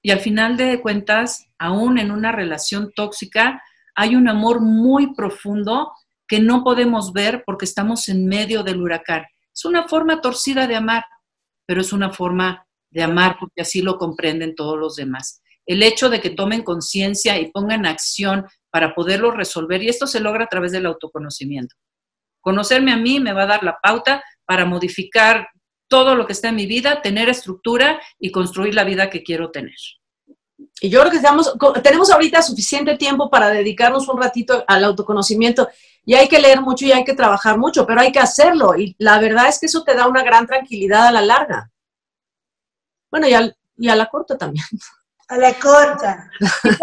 Y al final de cuentas, aún en una relación tóxica, hay un amor muy profundo que no podemos ver porque estamos en medio del huracán. Es una forma torcida de amar, pero es una forma de amar porque así lo comprenden todos los demás. El hecho de que tomen conciencia y pongan acción para poderlo resolver, y esto se logra a través del autoconocimiento. Conocerme a mí me va a dar la pauta para modificar todo lo que está en mi vida, tener estructura y construir la vida que quiero tener. Y yo creo que tenemos ahorita suficiente tiempo para dedicarnos un ratito al autoconocimiento y hay que leer mucho y hay que trabajar mucho, pero hay que hacerlo. Y la verdad es que eso te da una gran tranquilidad a la larga. Bueno, y, a la corta también. A la corta.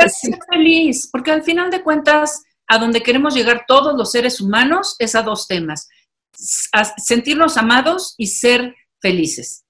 Ser feliz, porque al final de cuentas, a donde queremos llegar todos los seres humanos es a dos temas. sentirnos amados y ser felices.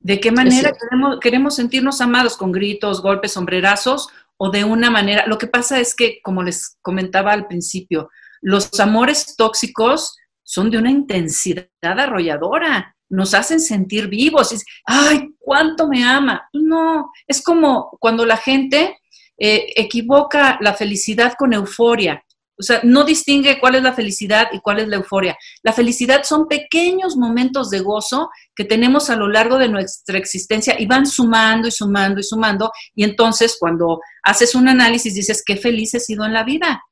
¿De qué manera queremos, queremos sentirnos amados? ¿Con gritos, golpes, sombrerazos? ¿O de una manera? Lo que pasa es que, como les comentaba al principio, los amores tóxicos son de una intensidad arrolladora, nos hacen sentir vivos. Es, Ay, cuánto me ama. No, es como cuando la gente eh, equivoca la felicidad con euforia. O sea, no distingue cuál es la felicidad y cuál es la euforia. La felicidad son pequeños momentos de gozo que tenemos a lo largo de nuestra existencia y van sumando y sumando y sumando. Y entonces cuando haces un análisis dices, qué feliz he sido en la vida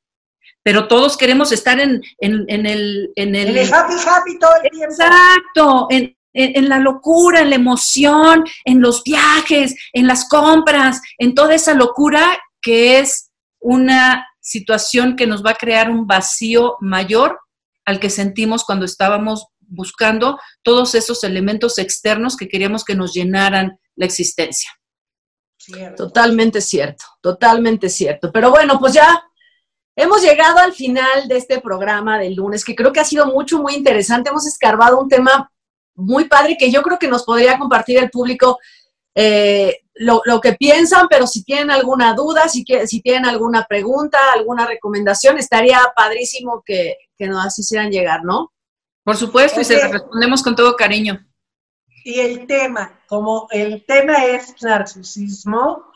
pero todos queremos estar en, el, en el... En el happy, happy todo el tiempo. Exacto, en, en, la locura, en la emoción, en los viajes, en las compras, en toda esa locura que es una situación que nos va a crear un vacío mayor al que sentimos cuando estábamos buscando todos esos elementos externos que queríamos que nos llenaran la existencia. Totalmente cierto, totalmente cierto. Pero bueno, pues ya hemos llegado al final de este programa del lunes, que creo que ha sido mucho, muy interesante. Hemos escarbado un tema muy padre que yo creo que nos podría compartir el público eh, lo, que piensan, pero si tienen alguna duda, si, si tienen alguna pregunta, alguna recomendación, estaría padrísimo que, que nos hicieran llegar, ¿no? Por supuesto, y se lo respondemos con todo cariño. Y el tema, como el tema es narcisismo,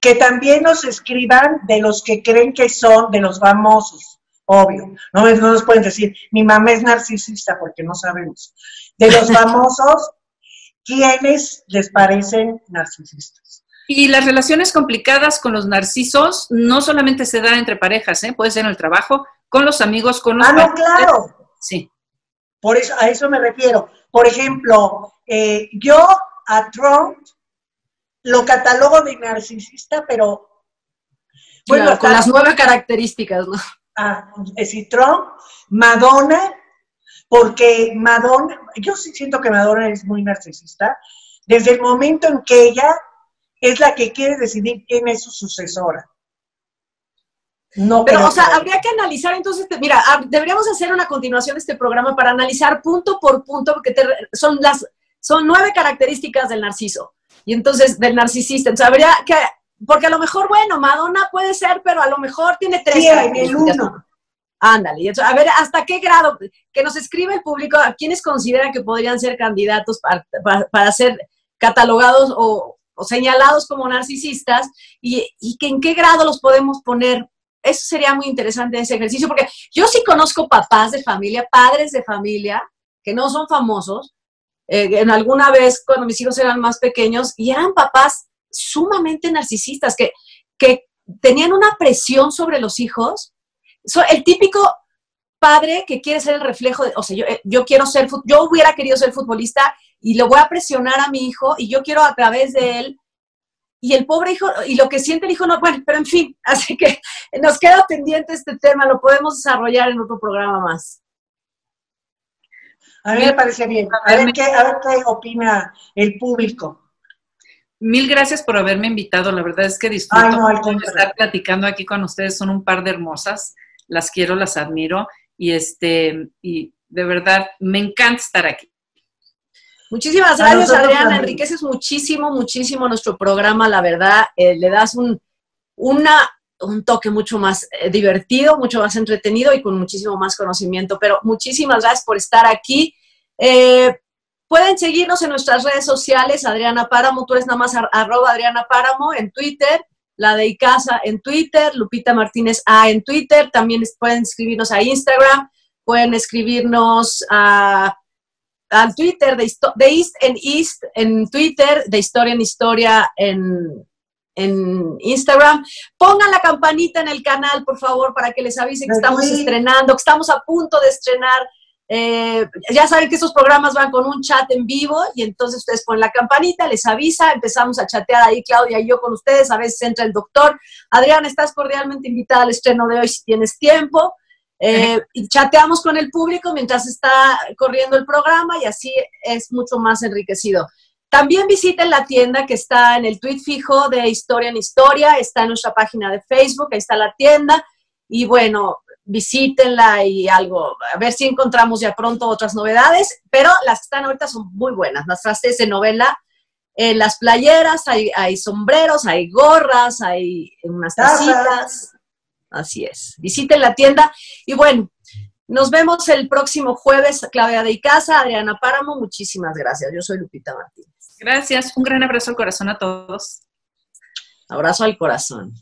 que también nos escriban de los que creen que son, de los famosos, obvio. No, no nos pueden decir, mi mamá es narcisista porque no sabemos. De los famosos, ¿quiénes les parecen narcisistas? Y las relaciones complicadas con los narcisos no solamente se dan entre parejas, ¿eh? puede ser en el trabajo, con los amigos, con los... Ah, no, claro. Sí. Por eso, a eso me refiero. Por ejemplo, eh, yo a Trump lo catalogo de narcisista, pero... Bueno, con las nueve características, ¿no? Ah, es Trump, Madonna, porque Madonna, yo sí siento que Madonna es muy narcisista, desde el momento en que ella es la que quiere decidir quién es su sucesora. No, pero, o sea, habría que analizar entonces, mira, deberíamos hacer una continuación de este programa para analizar punto por punto, porque son las, son nueve características del narciso, y entonces, del narcisista, entonces habría que, porque a lo mejor, bueno, Madonna puede ser, pero a lo mejor tiene tres. Sí, en el uno. Ándale, a ver, ¿hasta qué grado? Que nos escribe el público a quienes consideran que podrían ser candidatos para, ser catalogados o, señalados como narcisistas y, y que en qué grado los podemos poner eso sería muy interesante ese ejercicio, porque yo sí conozco papás de familia, padres de familia, que no son famosos, eh, en alguna vez cuando mis hijos eran más pequeños, y eran papás sumamente narcisistas, que, que tenían una presión sobre los hijos. el típico padre que quiere ser el reflejo de, o sea, yo, eh, quiero ser, yo hubiera querido ser futbolista y lo voy a presionar a mi hijo y yo quiero a través de él y el pobre hijo, y lo que siente el hijo, no, bueno, pero en fin, así que nos queda pendiente este tema, lo podemos desarrollar en otro programa más. A mí me parece bien. A ver, qué, a ver qué opina el público. Mil gracias por haberme invitado. La verdad es que disfruto estar platicando aquí con ustedes. Son un par de hermosas. Las quiero, las admiro. Y este, y de verdad, me encanta estar aquí. Muchísimas gracias, Adriana. Enriqueces muchísimo, muchísimo nuestro programa, la verdad. Eh, le das un, una, un toque mucho más eh, divertido, mucho más entretenido y con muchísimo más conocimiento. Pero muchísimas gracias por estar aquí. Eh, pueden seguirnos en nuestras redes sociales, Adriana Páramo, tú eres nada más arroba Adriana Páramo en Twitter, la de Icasa en Twitter, Lupita Martínez A en Twitter, también pueden escribirnos a Instagram, pueden escribirnos a al Twitter de, de, East en East en Twitter, de Historia en Historia en, en Instagram. Pongan la campanita en el canal, por favor, para que les avise que estamos estrenando, que estamos a punto de estrenar. Eh, ya saben que estos programas van con un chat en vivo y entonces ustedes ponen la campanita, les avisa, empezamos a chatear ahí Claudia y yo con ustedes, a veces entra el doctor. Adrián, estás cordialmente invitada al estreno de hoy si tienes tiempo. Eh, y chateamos con el público mientras está corriendo el programa y así es mucho más enriquecido. También visiten la tienda que está en el tweet fijo de Historia en Historia, está en nuestra página de Facebook, ahí está la tienda. Y bueno, visítenla y algo, a ver si encontramos ya pronto otras novedades, pero las que están ahorita son muy buenas. Las trastes de novela, en las playeras hay, hay sombreros, hay gorras, hay unas tacitas. Así es. Visiten la tienda y bueno, nos vemos el próximo jueves, Claudia de Icaza, Adriana Páramo, muchísimas gracias. Yo soy Lupita Martínez. Gracias, un gran abrazo al corazón a todos. Abrazo al corazón.